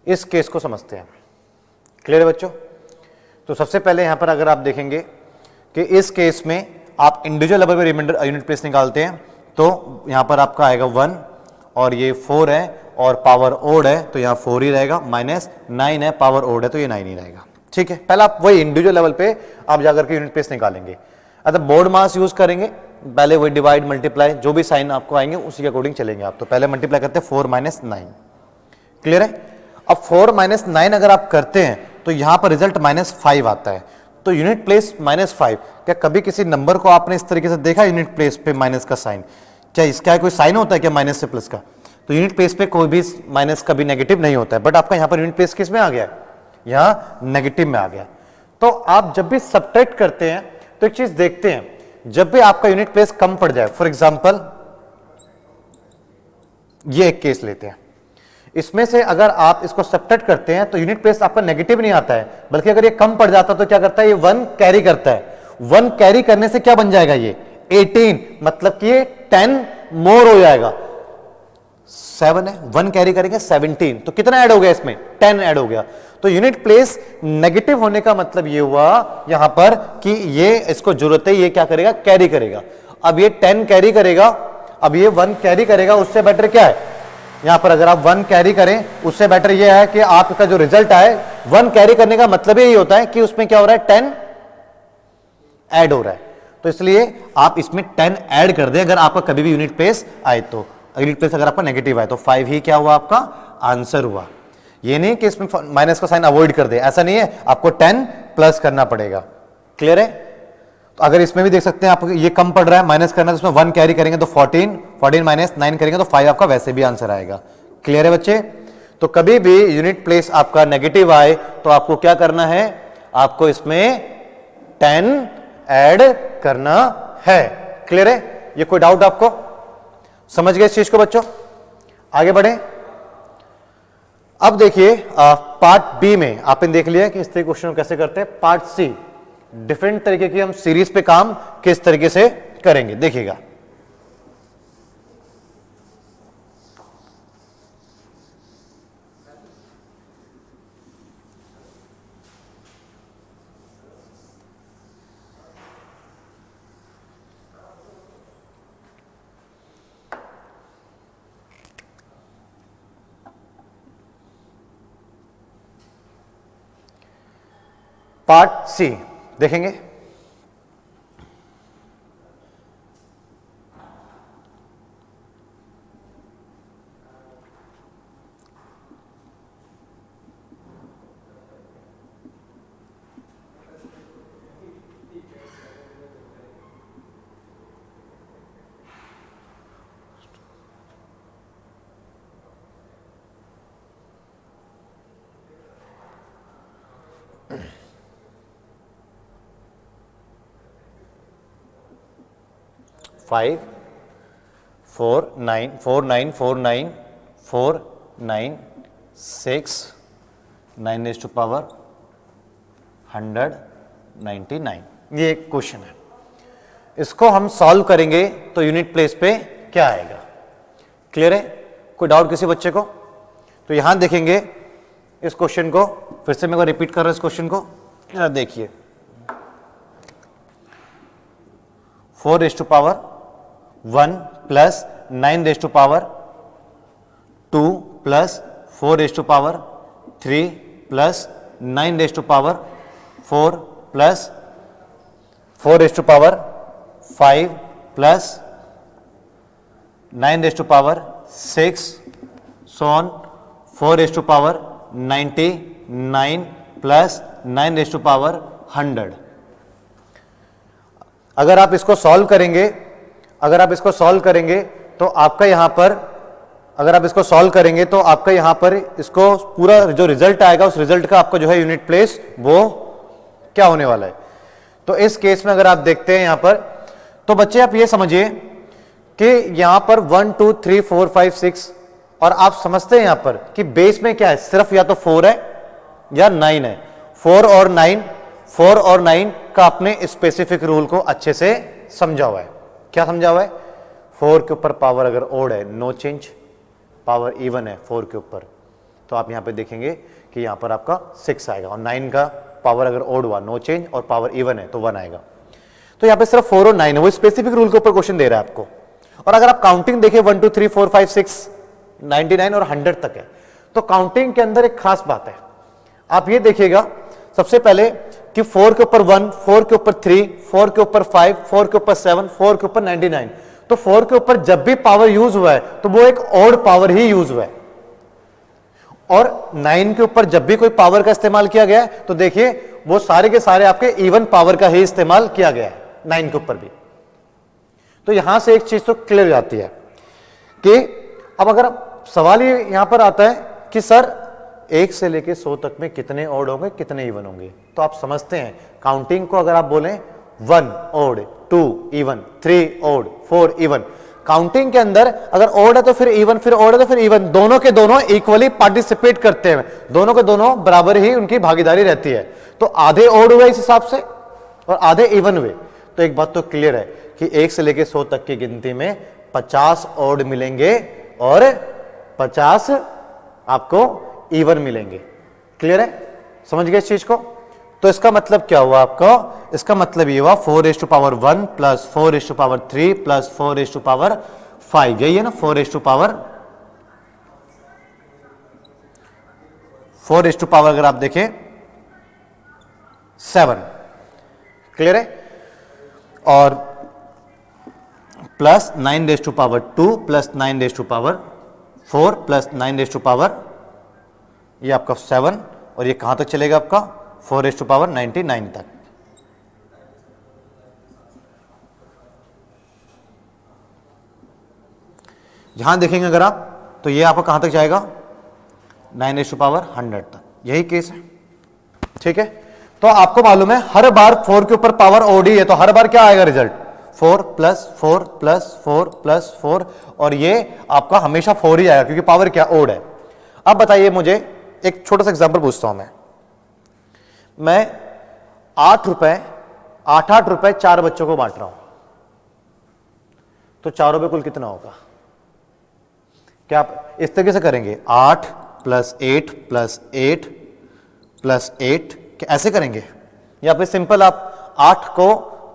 इस केस को समझते हैं। क्लियर है बच्चों? तो सबसे पहले यहाँ पर अगर आप देखेंगे कि इस केस में आप इंडिविजुअल लेवल पर रिमाइंडर यूनिट प्लेस निकालते हैं तो यहाँ पर आपका आएगा वन और ये फोर है और पावर ओड है तो यहाँ फोर ही रहेगा माइनस नाइन है पावर ओड है तो ये नाइन ही रहेगा। ठीक है? पहले आप वही इंडिविजुअल लेवल पे आप जाकर के यूनिट प्लेस निकालेंगे। अगर बोर्ड मास यूज़ करेंगे, पहले वही डिवाइड मल्टीप्लाई जो भी साइन आपको आएँगे, उसी के अकॉर्डिंग चलेंगे आप। तो पहले मल्टीप्लाई करते हैं फोर माइनस नाइन क्लियर है? अब फोर माइनस नाइन अगर आप करते हैं तो यहाँ पर रिज़ल्ट माइनस फाइव आता है। तो यूनिट प्लेस माइनस फाइव क्या कभी किसी नंबर को आपने इस तरीके से देखा यूनिट प्लेस पे माइनस का साइन क्या इसका कोई साइन होता है क्या माइनस से प्लस का? तो यूनिट प्लेस पे कोई भी माइनस कभी नेगेटिव नहीं होता है। बट आपका यहाँ पर यूनिट प्लेस किसमें आ गया? यहाँ नेगेटिव में आ गया। तो आप जब भी सब्ट्रैक्ट करते हैं तो एक चीज़ देखते हैं। जब भी आपका यूनिट प्लेस कम पड़ जाए फॉर एग्ज़ाम्पल ये एक केस लेते हैं। इसमें से अगर आप इसको सब्ट्रैक्ट करते हैं तो यूनिट प्लेस आपका नेगेटिव नहीं आता है। बल्कि अगर ये कम पड़ जाता तो क्या करता है? ये वन कैरी करता है। वन कैरी करने से क्या बन जाएगा ये? 18 मतलब कि ये 10 मोर हो जाएगा। सेवन है वन कैरी करेंगे 17 तो कितना ऐड हो गया इसमें? 10 ऐड हो गया। तो यूनिट प्लेस नेगेटिव होने का मतलब ये हुआ यहाँ पर कि ये इसको ज़रूरत है, ये क्या करेगा? कैरी करेगा। अब ये 10 कैरी करेगा, अब ये वन कैरी करेगा, उससे बेटर क्या है? यहाँ पर अगर आप वन कैरी करें, उससे बेटर यह है कि आपका जो रिज़ल्ट आए वन कैरी करने का मतलब यही होता है कि उसमें क्या हो रहा है टेन ऐड हो रहा है। तो इसलिए आप इसमें टेन ऐड कर दें अगर आपका कभी भी यूनिट प्लेस आए तो। यूनिट प्लेस अगर आपका नेगेटिव आए तो। फाइव ही क्या हुआ आपका? आंसर हुआ। ये नहीं कि इसमें माइनस का साइन अवॉइड कर दे। ऐसा नहीं है। आपको टेन प्लस करना पड़ेगा। क्लियर है? तो अगर इसमें भी देख सकते हैं आप, ये कम पड़ रहा है माइनस करना है तो उसमें वन कैरी करेंगे तो फोर्टीन फोर्टीन माइनस नाइन करेंगे तो फाइव आपका वैसे भी आंसर आएगा। क्लियर है बच्चे? तो कभी भी यूनिट प्लेस आपका नेगेटिव आए तो आपको क्या करना है? आपको इसमें टेन ऐड करना है। क्लियर है? ये कोई डाउट आपको? समझ गए इस चीज़ को बच्चों? आगे बढ़े। अब देखिए पार्ट बी में, आपने देख लिया कि इस तरीके क्वेश्चन कैसे करते हैं? पार्ट सी डिफरेंट तरीके की हम सीरीज़ पे काम किस तरीके से करेंगे देखिएगा। Part C. देखेंगे। Five four nine four nine four nine four nine six nine raise to power hundred ninety nine ये एक क्वेश्चन है। इसको हम सॉल्व करेंगे तो यूनिट प्लेस पे क्या आएगा? क्लियर है? कोई डाउट किसी बच्चे को? तो यहाँ देखेंगे इस क्वेश्चन को, फिर से मैं रिपीट कर रहा हूँ इस क्वेश्चन को देखिए। Four raise to power one plus nine raise to power, two plus four raise to power, three plus nine raise to power, four plus four raise to power, five plus nine raise to power, six Son four raise to power, ninety nine plus nine raise to power, hundred. अगर आप इसको solve करेंगे अगर आप इसको solve करेंगे तो आपका यहाँ पर, अगर आप इसको सॉल्व करेंगे तो आपका यहाँ पर इसको पूरा जो रिज़ल्ट आएगा, उस रिज़ल्ट का आपका जो है यूनिट प्लेस वो क्या होने वाला है? तो इस केस में अगर आप देखते हैं यहाँ पर तो बच्चे आप ये समझिए कि यहाँ पर one two three four five six और आप समझते हैं यहाँ पर कि बेस में क्या है? सिर्फ़ या तो फोर है, या नाइन है। फोर और नाइन फोर और नाइन का अपने स्पेसिफिक रूल को अच्छे से समझा हुआ है। क्या समझा हुआ है? फोर के ऊपर पावर अगर ओड है नो चेंज पावर इवन है फोर के ऊपर। तो आप यहाँ पे देखेंगे कि यहाँ पर आपका सिक्स आएगा और नाइन का पावर अगर ओड हुआ नो चेंज और पावर इवन है तो वन आएगा। तो यहाँ पे सिर्फ़ फोर और नाइन है, वो स्पेसिफिक रूल के ऊपर क्वेश्चन दे रहा है आपको। और अगर आप काउंटिंग देखें one two three four five six ninety nine और हंड्रेड तक है। तो काउंटिंग के अंदर एक खास बात है। आप ये देखिएगा, सबसे पहले कि फोर के ऊपर वन, फोर के ऊपर थ्री फोर के ऊपर फाइव फोर के ऊपर सेवन फोर के ऊपर नाइनटी नाइन तो फोर के ऊपर जब भी पावर यूज़ हुआ है तो वो एक ओड पावर ही यूज़ हुआ है. और नाइन के ऊपर जब भी कोई पावर का इस्तेमाल किया गया तो देखिए, वो सारे के सारे आपके इवन पावर का ही इस्तेमाल किया गया है नाइन के ऊपर भी. तो यहाँ से एक चीज़ तो क्लियर जाती है कि अब अगर सवाल यहाँ पर आता है कि, सर एक से लेके सौ तक में कितने ओड होंगे, कितने इवन होंगे? तो आप समझते हैं काउंटिंग को अगर आप बोलें one odd two even three odd four even counting के अंदर अगर ओड है तो फिर इवन फिर ओड है तो फिर इवन दोनों के दोनों इक्वली पार्टिसिपेट करते हैं। दोनों के दोनों बराबर ही उनकी भागीदारी रहती है। तो आधे ओड हुए इस हिसाब से और आधे इवन हुए। तो एक बात तो क्लियर है कि एक से लेकर सौ तक की गिनती में पचास ओड मिलेंगे और पचास आपको इवन मिलेंगे। क्लियर है? समझ गए इस चीज़ को? तो इसका मतलब क्या हुआ आपका? इसका मतलब ये हुआ four raise to power one plus four raise to power three plus four raise to power five यही है ना? Four raise to power four raise to power अगर आप देखें सेवन क्लियर है? और plus nine raise to power two plus nine raise to power four plus nine raise to power ये आपका सेवन और ये कहाँ तक चलेगा आपका? Four raise to power ninety nine तक। यहाँ देखेंगे अगर आप तो ये आपका कहाँ तक जाएगा? Nine raise to power hundred तक। यही केस है। ठीक है? तो आपको मालूम है, हर बार फोर के ऊपर पावर ओडी है तो हर बार क्या आएगा result four plus four plus four plus four और ये आपका हमेशा फोर ही आएगा, क्योंकि पावर क्या? ओड है। अब बताइए मुझे एक छोटा सा एग्ज़ाम्पल पूछता हूँ मैं। मैं आठ रुपए, आठ आठ रुपए चार बच्चों को बांट रहा हूँ। तो चारों रुपए कुल कितना होगा? क्या आप इस तरीके से करेंगे? आठ plus eight plus eight plus eight ऐसे करेंगे? या फिर सिंपल आप आठ को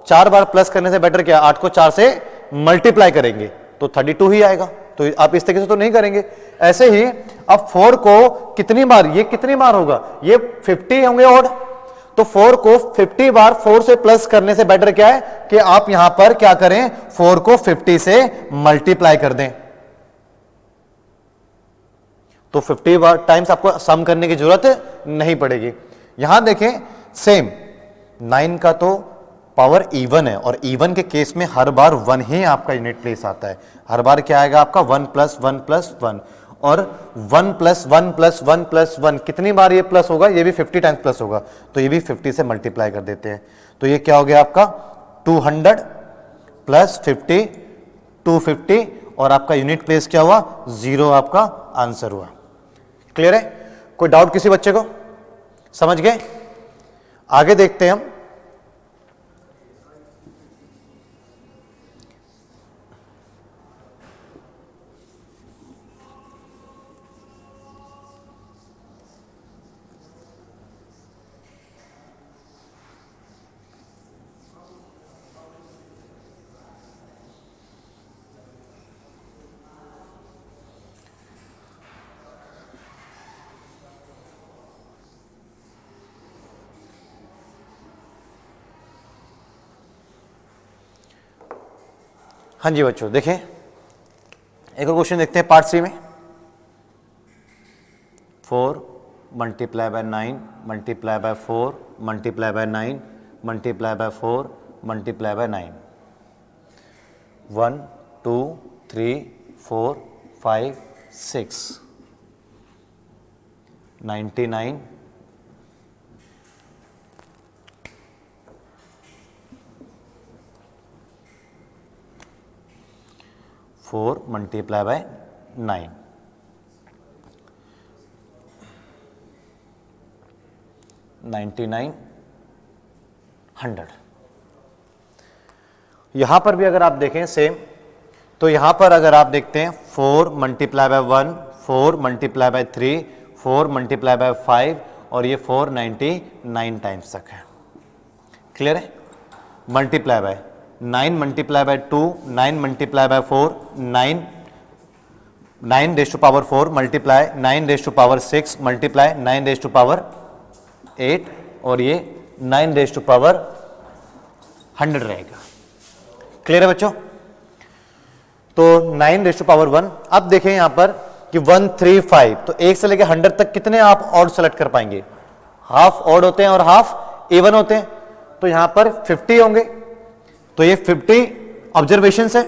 चार बार प्लस करने से बेटर क्या? आठ को चार से मल्टीप्लाई करेंगे तो थर्टी टू ही आएगा। तो आप इस तरीके से तो नहीं करेंगे। ऐसे ही अब फोर को कितनी बार, ये कितनी बार होगा? ये फिफ्टी होंगे और तो फोर को फिफ्टी बार फोर से प्लस करने से बेटर क्या है? कि आप यहाँ पर क्या करें? फोर को फिफ्टी से मल्टीप्लाई कर दें। तो 50 बार टाइम्स आपको सम करने की ज़रूरत नहीं पड़ेगी। यहाँ देखें सेम नाइन का तो पावर इवन है और इवन के केस में हर बार वन ही आपका यूनिट प्लेस आता है। हर बार क्या आएगा आपका? One plus one plus one और one plus one plus one plus one कितनी बार ये प्लस होगा? ये भी फिफ्टी टाइम्स प्लस होगा। तो ये भी फिफ्टी से मल्टीप्लाई कर देते हैं। तो ये क्या हो गया आपका? Two hundred plus fifty two fifty और आपका यूनिट प्लेस क्या हुआ? ज़ीरो आपका आंसर हुआ। क्लियर है? कोई डाउट किसी बच्चे को? समझ गए? आगे देखते हैं हम। हाँ जी बच्चों, देखें। एक और क्वेश्चन देखते हैं पार्ट सी में। Four multiply by nine multiply by four multiply by nine multiply by four multiply by nine one two three four five six ninety nine four multiply by nine ninety nine hundred यहाँ पर भी अगर आप देखें same तो यहाँ पर अगर आप देखते हैं four multiply by one four multiply by three four multiply by five और ये फोर नाइन्टी नाइन टाइम्स तक है। क्लियर है? Multiply by nine multiply by two, nine multiply by four, nine nine raise to power four multiply, nine raise to power six multiply, nine raise to power eight, और ये nine raise to power hundred रहेगा। Clear है बच्चों? तो nine raise to power one, अब देखें यहाँ पर कि वन, थ्री, फाइव तो एक से लेकर हंड्रेड तक कितने आप ऑड सेलेक्ट कर पाएँगे? हाफ़ ऑड होते हैं और हाफ़ एवन होते हैं। तो यहाँ पर फिफ्टी होंगे। तो ये 50 ऑब्जर्वेशन है।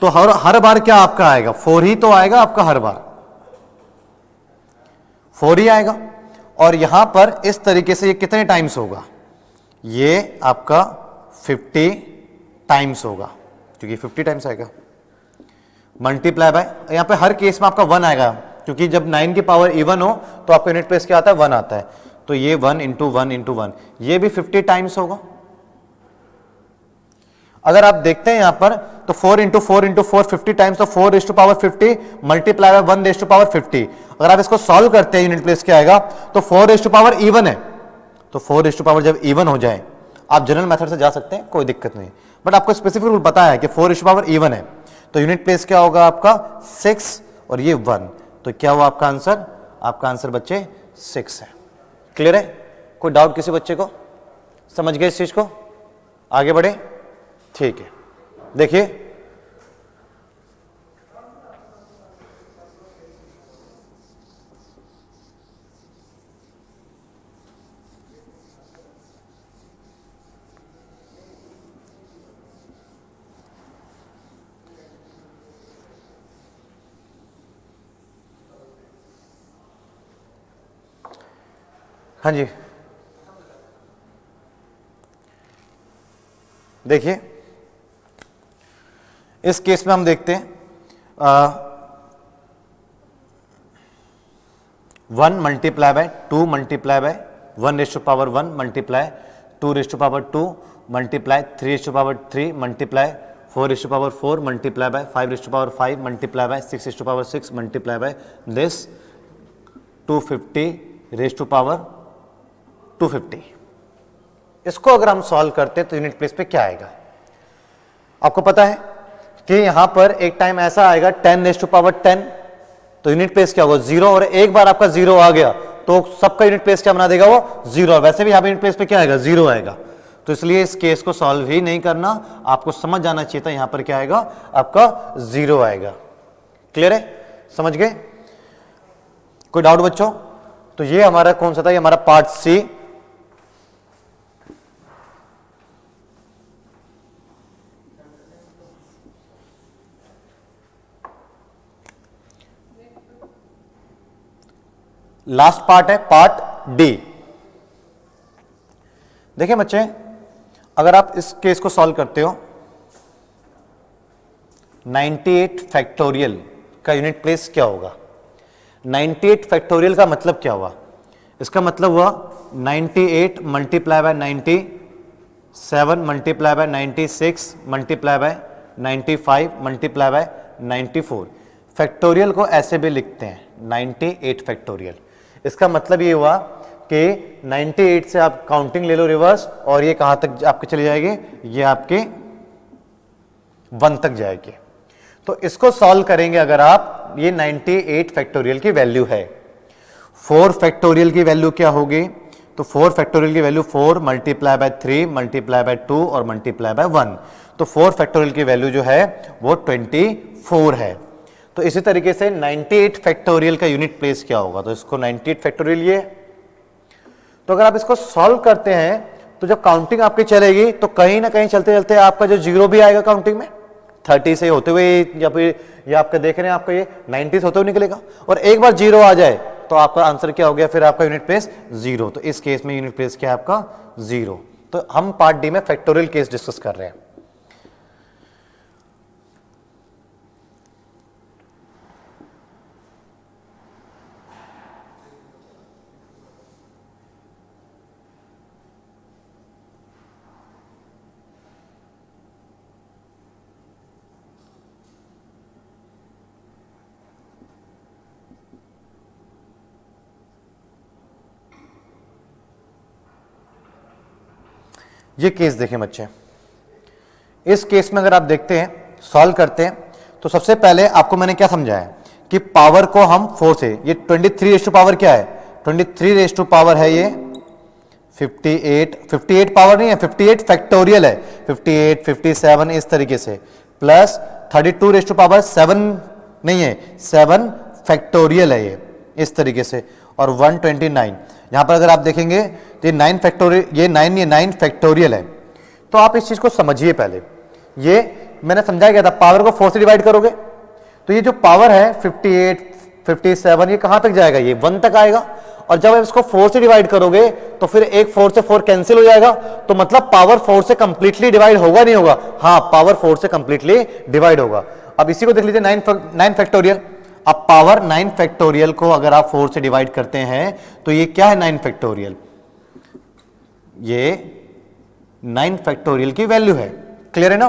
तो हर हर बार क्या आपका आएगा? फोर ही तो आएगा आपका हर बार। फोर ही आएगा। और यहाँ पर इस तरीके से ये कितने टाइम्स होगा? ये आपका 50 टाइम्स होगा। क्योंकि 50 टाइम्स आएगा। मल्टीप्लाई बाय यहाँ पे हर केस में आपका वन आएगा। क्योंकि जब नाइन की पावर इवन हो तो आपका यूनिट प्लेस क्या आता है? वन आता है। तो ये one into one into one ये भी 50 टाइम्स होगा। अगर आप देखते हैं यहाँ पर तो four into four into four fifty times तो four raise to power fifty multiply by one raise to power fifty अगर आप इसको सॉल्व करते हैं यूनिट प्लेस क्या आएगा? तो four raise to power even है। तो फोर रेस टू पावर जब इवन हो जाए, आप जनरल मेथड से जा सकते हैं, कोई दिक्कत नहीं। बट आपको स्पेसिफिक रूल पता है कि four raise to power even है। तो यूनिट प्लेस क्या होगा आपका? सिक्स और ये वन तो क्या हुआ आपका आंसर आपका आंसर बच्चे सिक्स है। क्लियर है? कोई डाउट किसी बच्चे को? समझ गए इस चीज़ को? आगे बढ़े। ठीक है। देखिए। हाँ जी। देखिए। इस केस में हम देखते हैं one multiply by two multiply by one two power one multiply two two power two multiply three two power three multiply four two power four multiply by five two power five multiply by six two power six multiply by this two fifty raise to power two fifty इसको अगर हम solve करते हैं तो unit place पे क्या आएगा? आपको पता है? कि यहाँ पर एक टाइम ऐसा आएगा ten raise to power ten तो यूनिट प्लेस क्या होगा? ज़ीरो और एक बार आपका ज़ीरो आ गया तो सबका यूनिट प्लेस क्या बना देगा वो? ज़ीरो वैसे भी यूनिट प्लेस पे क्या आएगा? ज़ीरो आएगा। तो इसलिए इस केस को सॉल्व ही नहीं करना, आपको समझ जाना चाहिए था यहाँ पर क्या आएगा? आपका ज़ीरो आएगा। क्लियर है? समझ गए? कोई डाउट बच्चों? तो ये हमारा कौन सा था? ये हमारा पार्ट सी लास्ट पार्ट है, पार्ट डी। देखिए बच्चे, अगर आप इस केस को सॉल्व करते हो 98 फैक्टोरियल का यूनिट प्लेस क्या होगा? 98 फैक्टोरियल का मतलब क्या हुआ? इसका मतलब हुआ 98 multiply by 90 7 multiply by 96 multiply by 95 multiply by 94 factorial को ऐसे भी लिखते हैं 98 फैक्टोरियल। इसका मतलब ये हुआ कि 98 से आप काउंटिंग ले लो रिवर्स और ये कहाँ तक आपके चले जाएँगे? ये आपके वन तक जाएगी। तो इसको सॉल्व करेंगे अगर आप, ये 98 फैक्टोरियल की वैल्यू है। फोर फैक्टोरियल की वैल्यू क्या होगी? तो फोर फैक्टोरियल की value four multiply by three multiply by two और मल्टीप्लाई बाय वन तो फोर फैक्टोरियल की वैल्यू जो है वो ट्वेंटी फोर है। तो इसी तरीके से 98 फैक्टोरियल का यूनिट प्लेस क्या होगा। तो इसको 98 फैक्टोरियल ये। तो अगर आप इसको सॉल्व करते हैं तो जब काउंटिंग आपकी चलेगी तो कहीं ना कहीं चलते चलते आपका जो ज़ीरो भी आएगा काउंटिंग में 30 से होते हुए या फिर, ये आपका देख रहे हैं आपका ये 90 से होते हुए निकलेगा। और एक बार ज़ीरो आ जाए तो आपका आंसर क्या हो गया? फिर आपका यूनिट प्लेस ज़ीरो। तो इस केस में यूनिट प्लेस क्या है आपका? ज़ीरो। तो हम पार्ट डी में फैक्टोरियल केस डिस्कस कर रहे हैं। ये केस देखें बच्चे। इस केस में अगर आप देखते हैं, सॉल्व करते हैं तो सबसे पहले आपको मैंने क्या समझाया कि पावर को हम फोर से, ये 23 थ्री रेस टू पावर क्या है? 23 थ्री रेस टू पावर है ये। 58 58 पावर नहीं है 58 फैक्टोरियल है। 58 57 इस तरीके से। Plus 32 two raise to power 7 नहीं है 7 फैक्टोरियल है ये, इस तरीके से। और 129 यहाँ पर अगर आप देखेंगे तो ये नाइन फैक्टोरियल ये नाइन ये नाइन फैक्टोरियल है। तो आप इस चीज़ को समझिए पहले। ये मैंने समझाया गया था पावर को फोर से डिवाइड करोगे। तो ये जो पावर है 58 57 ये कहाँ तक जाएगा? ये वन तक आएगा। और जब आप इसको फोर से डिवाइड करोगे तो फिर एक फोर से फोर कैंसिल हो जाएगा। तो मतलब पावर फोर से कंप्लीटली डिवाइड होगा नहीं होगा? हाँ पावर फोर से कंप्लीटली डिवाइड होगा। अब इसी को देख लीजिए नाइन नाइन फैक्टोरियल अब पावर नाइन फैक्टोरियल को अगर आप फोर से डिवाइड करते हैं तो ये क्या है नाइन फैक्टोरियल ये नाइन फैक्टोरियल की वैल्यू है। क्लियर है ना?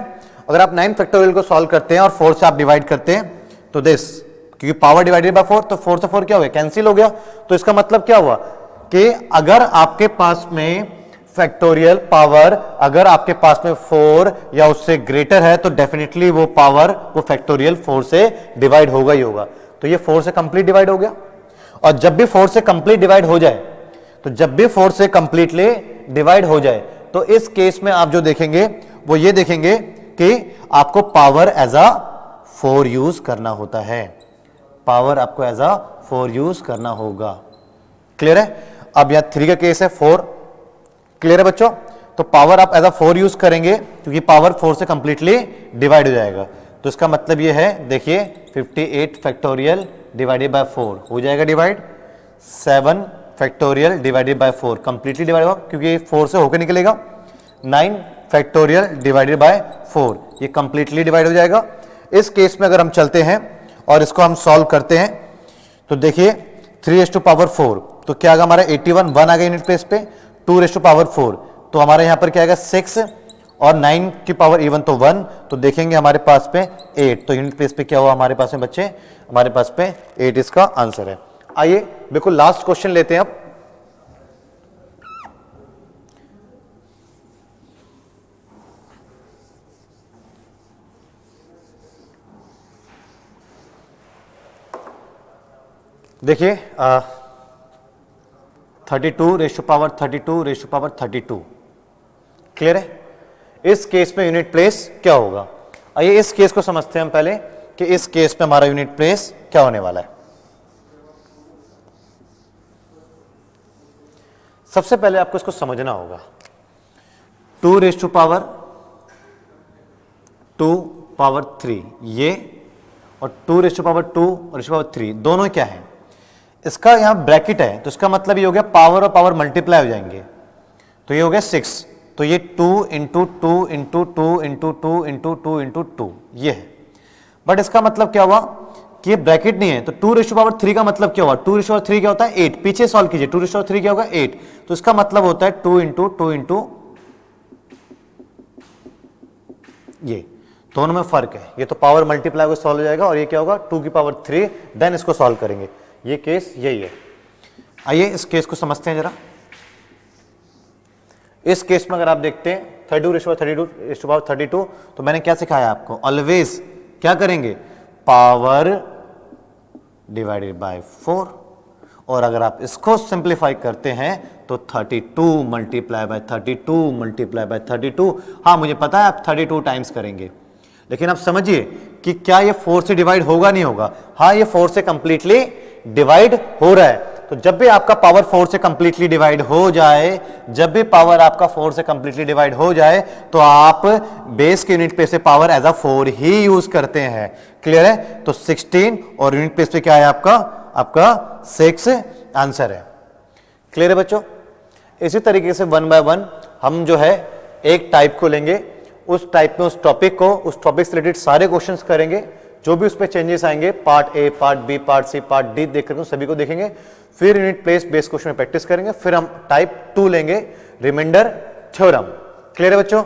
अगर आप नाइन फैक्टोरियल को सॉल्व करते हैं और फोर से आप डिवाइड करते हैं तो दिस क्योंकि पावर डिवाइडेड बाय फोर तो फोर से फोर क्या हो गया? कैंसिल हो गया। तो इसका मतलब क्या हुआ? कि अगर आपके पास में फैक्टोरियल पावर अगर आपके पास में फोर या उससे ग्रेटर है तो डेफिनेटली वो पावर वो फैक्टोरियल फोर से डिवाइड होगा ही होगा। तो ये फोर से कंप्लीट डिवाइड हो गया। और जब भी फोर से कंप्लीट डिवाइड हो जाए तो जब भी फोर से कंप्लीटली डिवाइड हो जाए तो इस केस में आप जो देखेंगे, वो ये देखेंगे कि आपको power as a four use करना होता है। पावर आपको एज अ फोर यूज़ करना होगा। क्लियर है? अब यहाँ थ्री का केस है फोर क्लियर है बच्चों? तो पावर आप एज अ फोर यूज़ करेंगे, क्योंकि पावर फोर से कंप्लीटली डिवाइड हो जाएगा। तो इसका मतलब ये है, देखिए 58 फैक्टोरियल डिवाइडेड बाय फोर हो जाएगा divide seven factorial divided by four completely divide होगा, क्योंकि फोर से होकर निकलेगा nine factorial divided by four ये कंप्लीटली डिवाइड हो जाएगा। इस केस में अगर हम चलते हैं और इसको हम सॉल्व करते हैं तो देखिए three raise to power four तो क्या आएगा हमारा एट्टी वन वन आ गया यूनिट प्लेस पे two raise to power four तो हमारे यहाँ पर क्या आएगा सिक्स और नाइन की पावर इवन तो वन तो देखेंगे हमारे पास पे एट तो यूनिट प्लेस पे क्या हुआ हमारे पास में बच्चे? हमारे पास पे एट इसका आंसर है. आइए बिल्कुल लास्ट क्वेश्चन लेते हैं अब. देखिए thirty two ratio power thirty two ratio power thirty two clear है? इस केस में यूनिट प्लेस क्या होगा? आइए इस केस को समझते हैं हम पहले कि इस केस में हमारा यूनिट प्लेस क्या होने वाला है। सबसे पहले आपको इसको समझना होगा। Two raise to power two power three, ये और two raise to power two और रेस पावर थ्री, दोनों क्या है? इसका यहाँ ब्रैकेट है तो इसका मतलब ये हो गया पावर और पावर मल्टीप्लाई हो जाएँगे। तो ये हो गया सिक्स। तो ये two into two into two into two into two into two, ये है। बट इसका मतलब क्या हुआ? कि ये ब्रैकेट नहीं है तो टू रेशो पावर थ्री का मतलब क्या हुआ? टू रेशो थ्री क्या होता है? एट पीछे सॉल्व कीजिए टू रेशो थ्री क्या होगा? एट तो इसका मतलब होता है टू इंटू टू इंटू ये। दोनों में फ़र्क है। ये तो पावर मल्टीप्लाई को सॉल्व हो जाएगा और ये क्या होगा? टू की पावर थ्री देन इसको सॉल्व करेंगे। ये केस यही है। आइए इस केस को समझते हैं जरा। इस केस में अगर आप देखते हैं thirty two thirty two ratio thirty two तो मैंने क्या सिखाया आपको? ऑलवेज क्या करेंगे? पावर डिवाइडेड बाय फोर और अगर आप इसको सिंप्लीफाई करते हैं तो 32 मल्टीप्लाई बाय 32 मल्टीप्लाई बाय 32 हाँ मुझे पता है आप 32 टाइम्स करेंगे। लेकिन आप समझिए कि क्या ये फोर से डिवाइड होगा नहीं होगा? हाँ ये फोर से कंप्लीटली डिवाइड हो रहा है। तो जब भी आपका पावर फोर से कंप्लीटली डिवाइड हो जाए, जब भी पावर आपका फोर से कंप्लीटली डिवाइड हो जाए तो आप बेस के यूनिट पे से पावर एज अ फोर ही यूज़ करते हैं। क्लियर है? तो 16 और यूनिट प्लेस पे क्या है आपका? आपका सिक्स आंसर है। क्लियर है बच्चों? इसी तरीके से वन बाय वन हम जो है, एक टाइप को लेंगे। उस टाइप में उस टॉपिक को, उस टॉपिक से रिलेटेड सारे क्वेश्चंस करेंगे। जो भी उस पर चेंजेस आएँगे part A part B part C part D देख करके सभी को देखेंगे, फिर यूनिट प्लेस बेस क्वेश्चन में प्रैक्टिस करेंगे, फिर हम टाइप टू लेंगे रिमाइंडर थ्योरम क्लियर है बच्चों?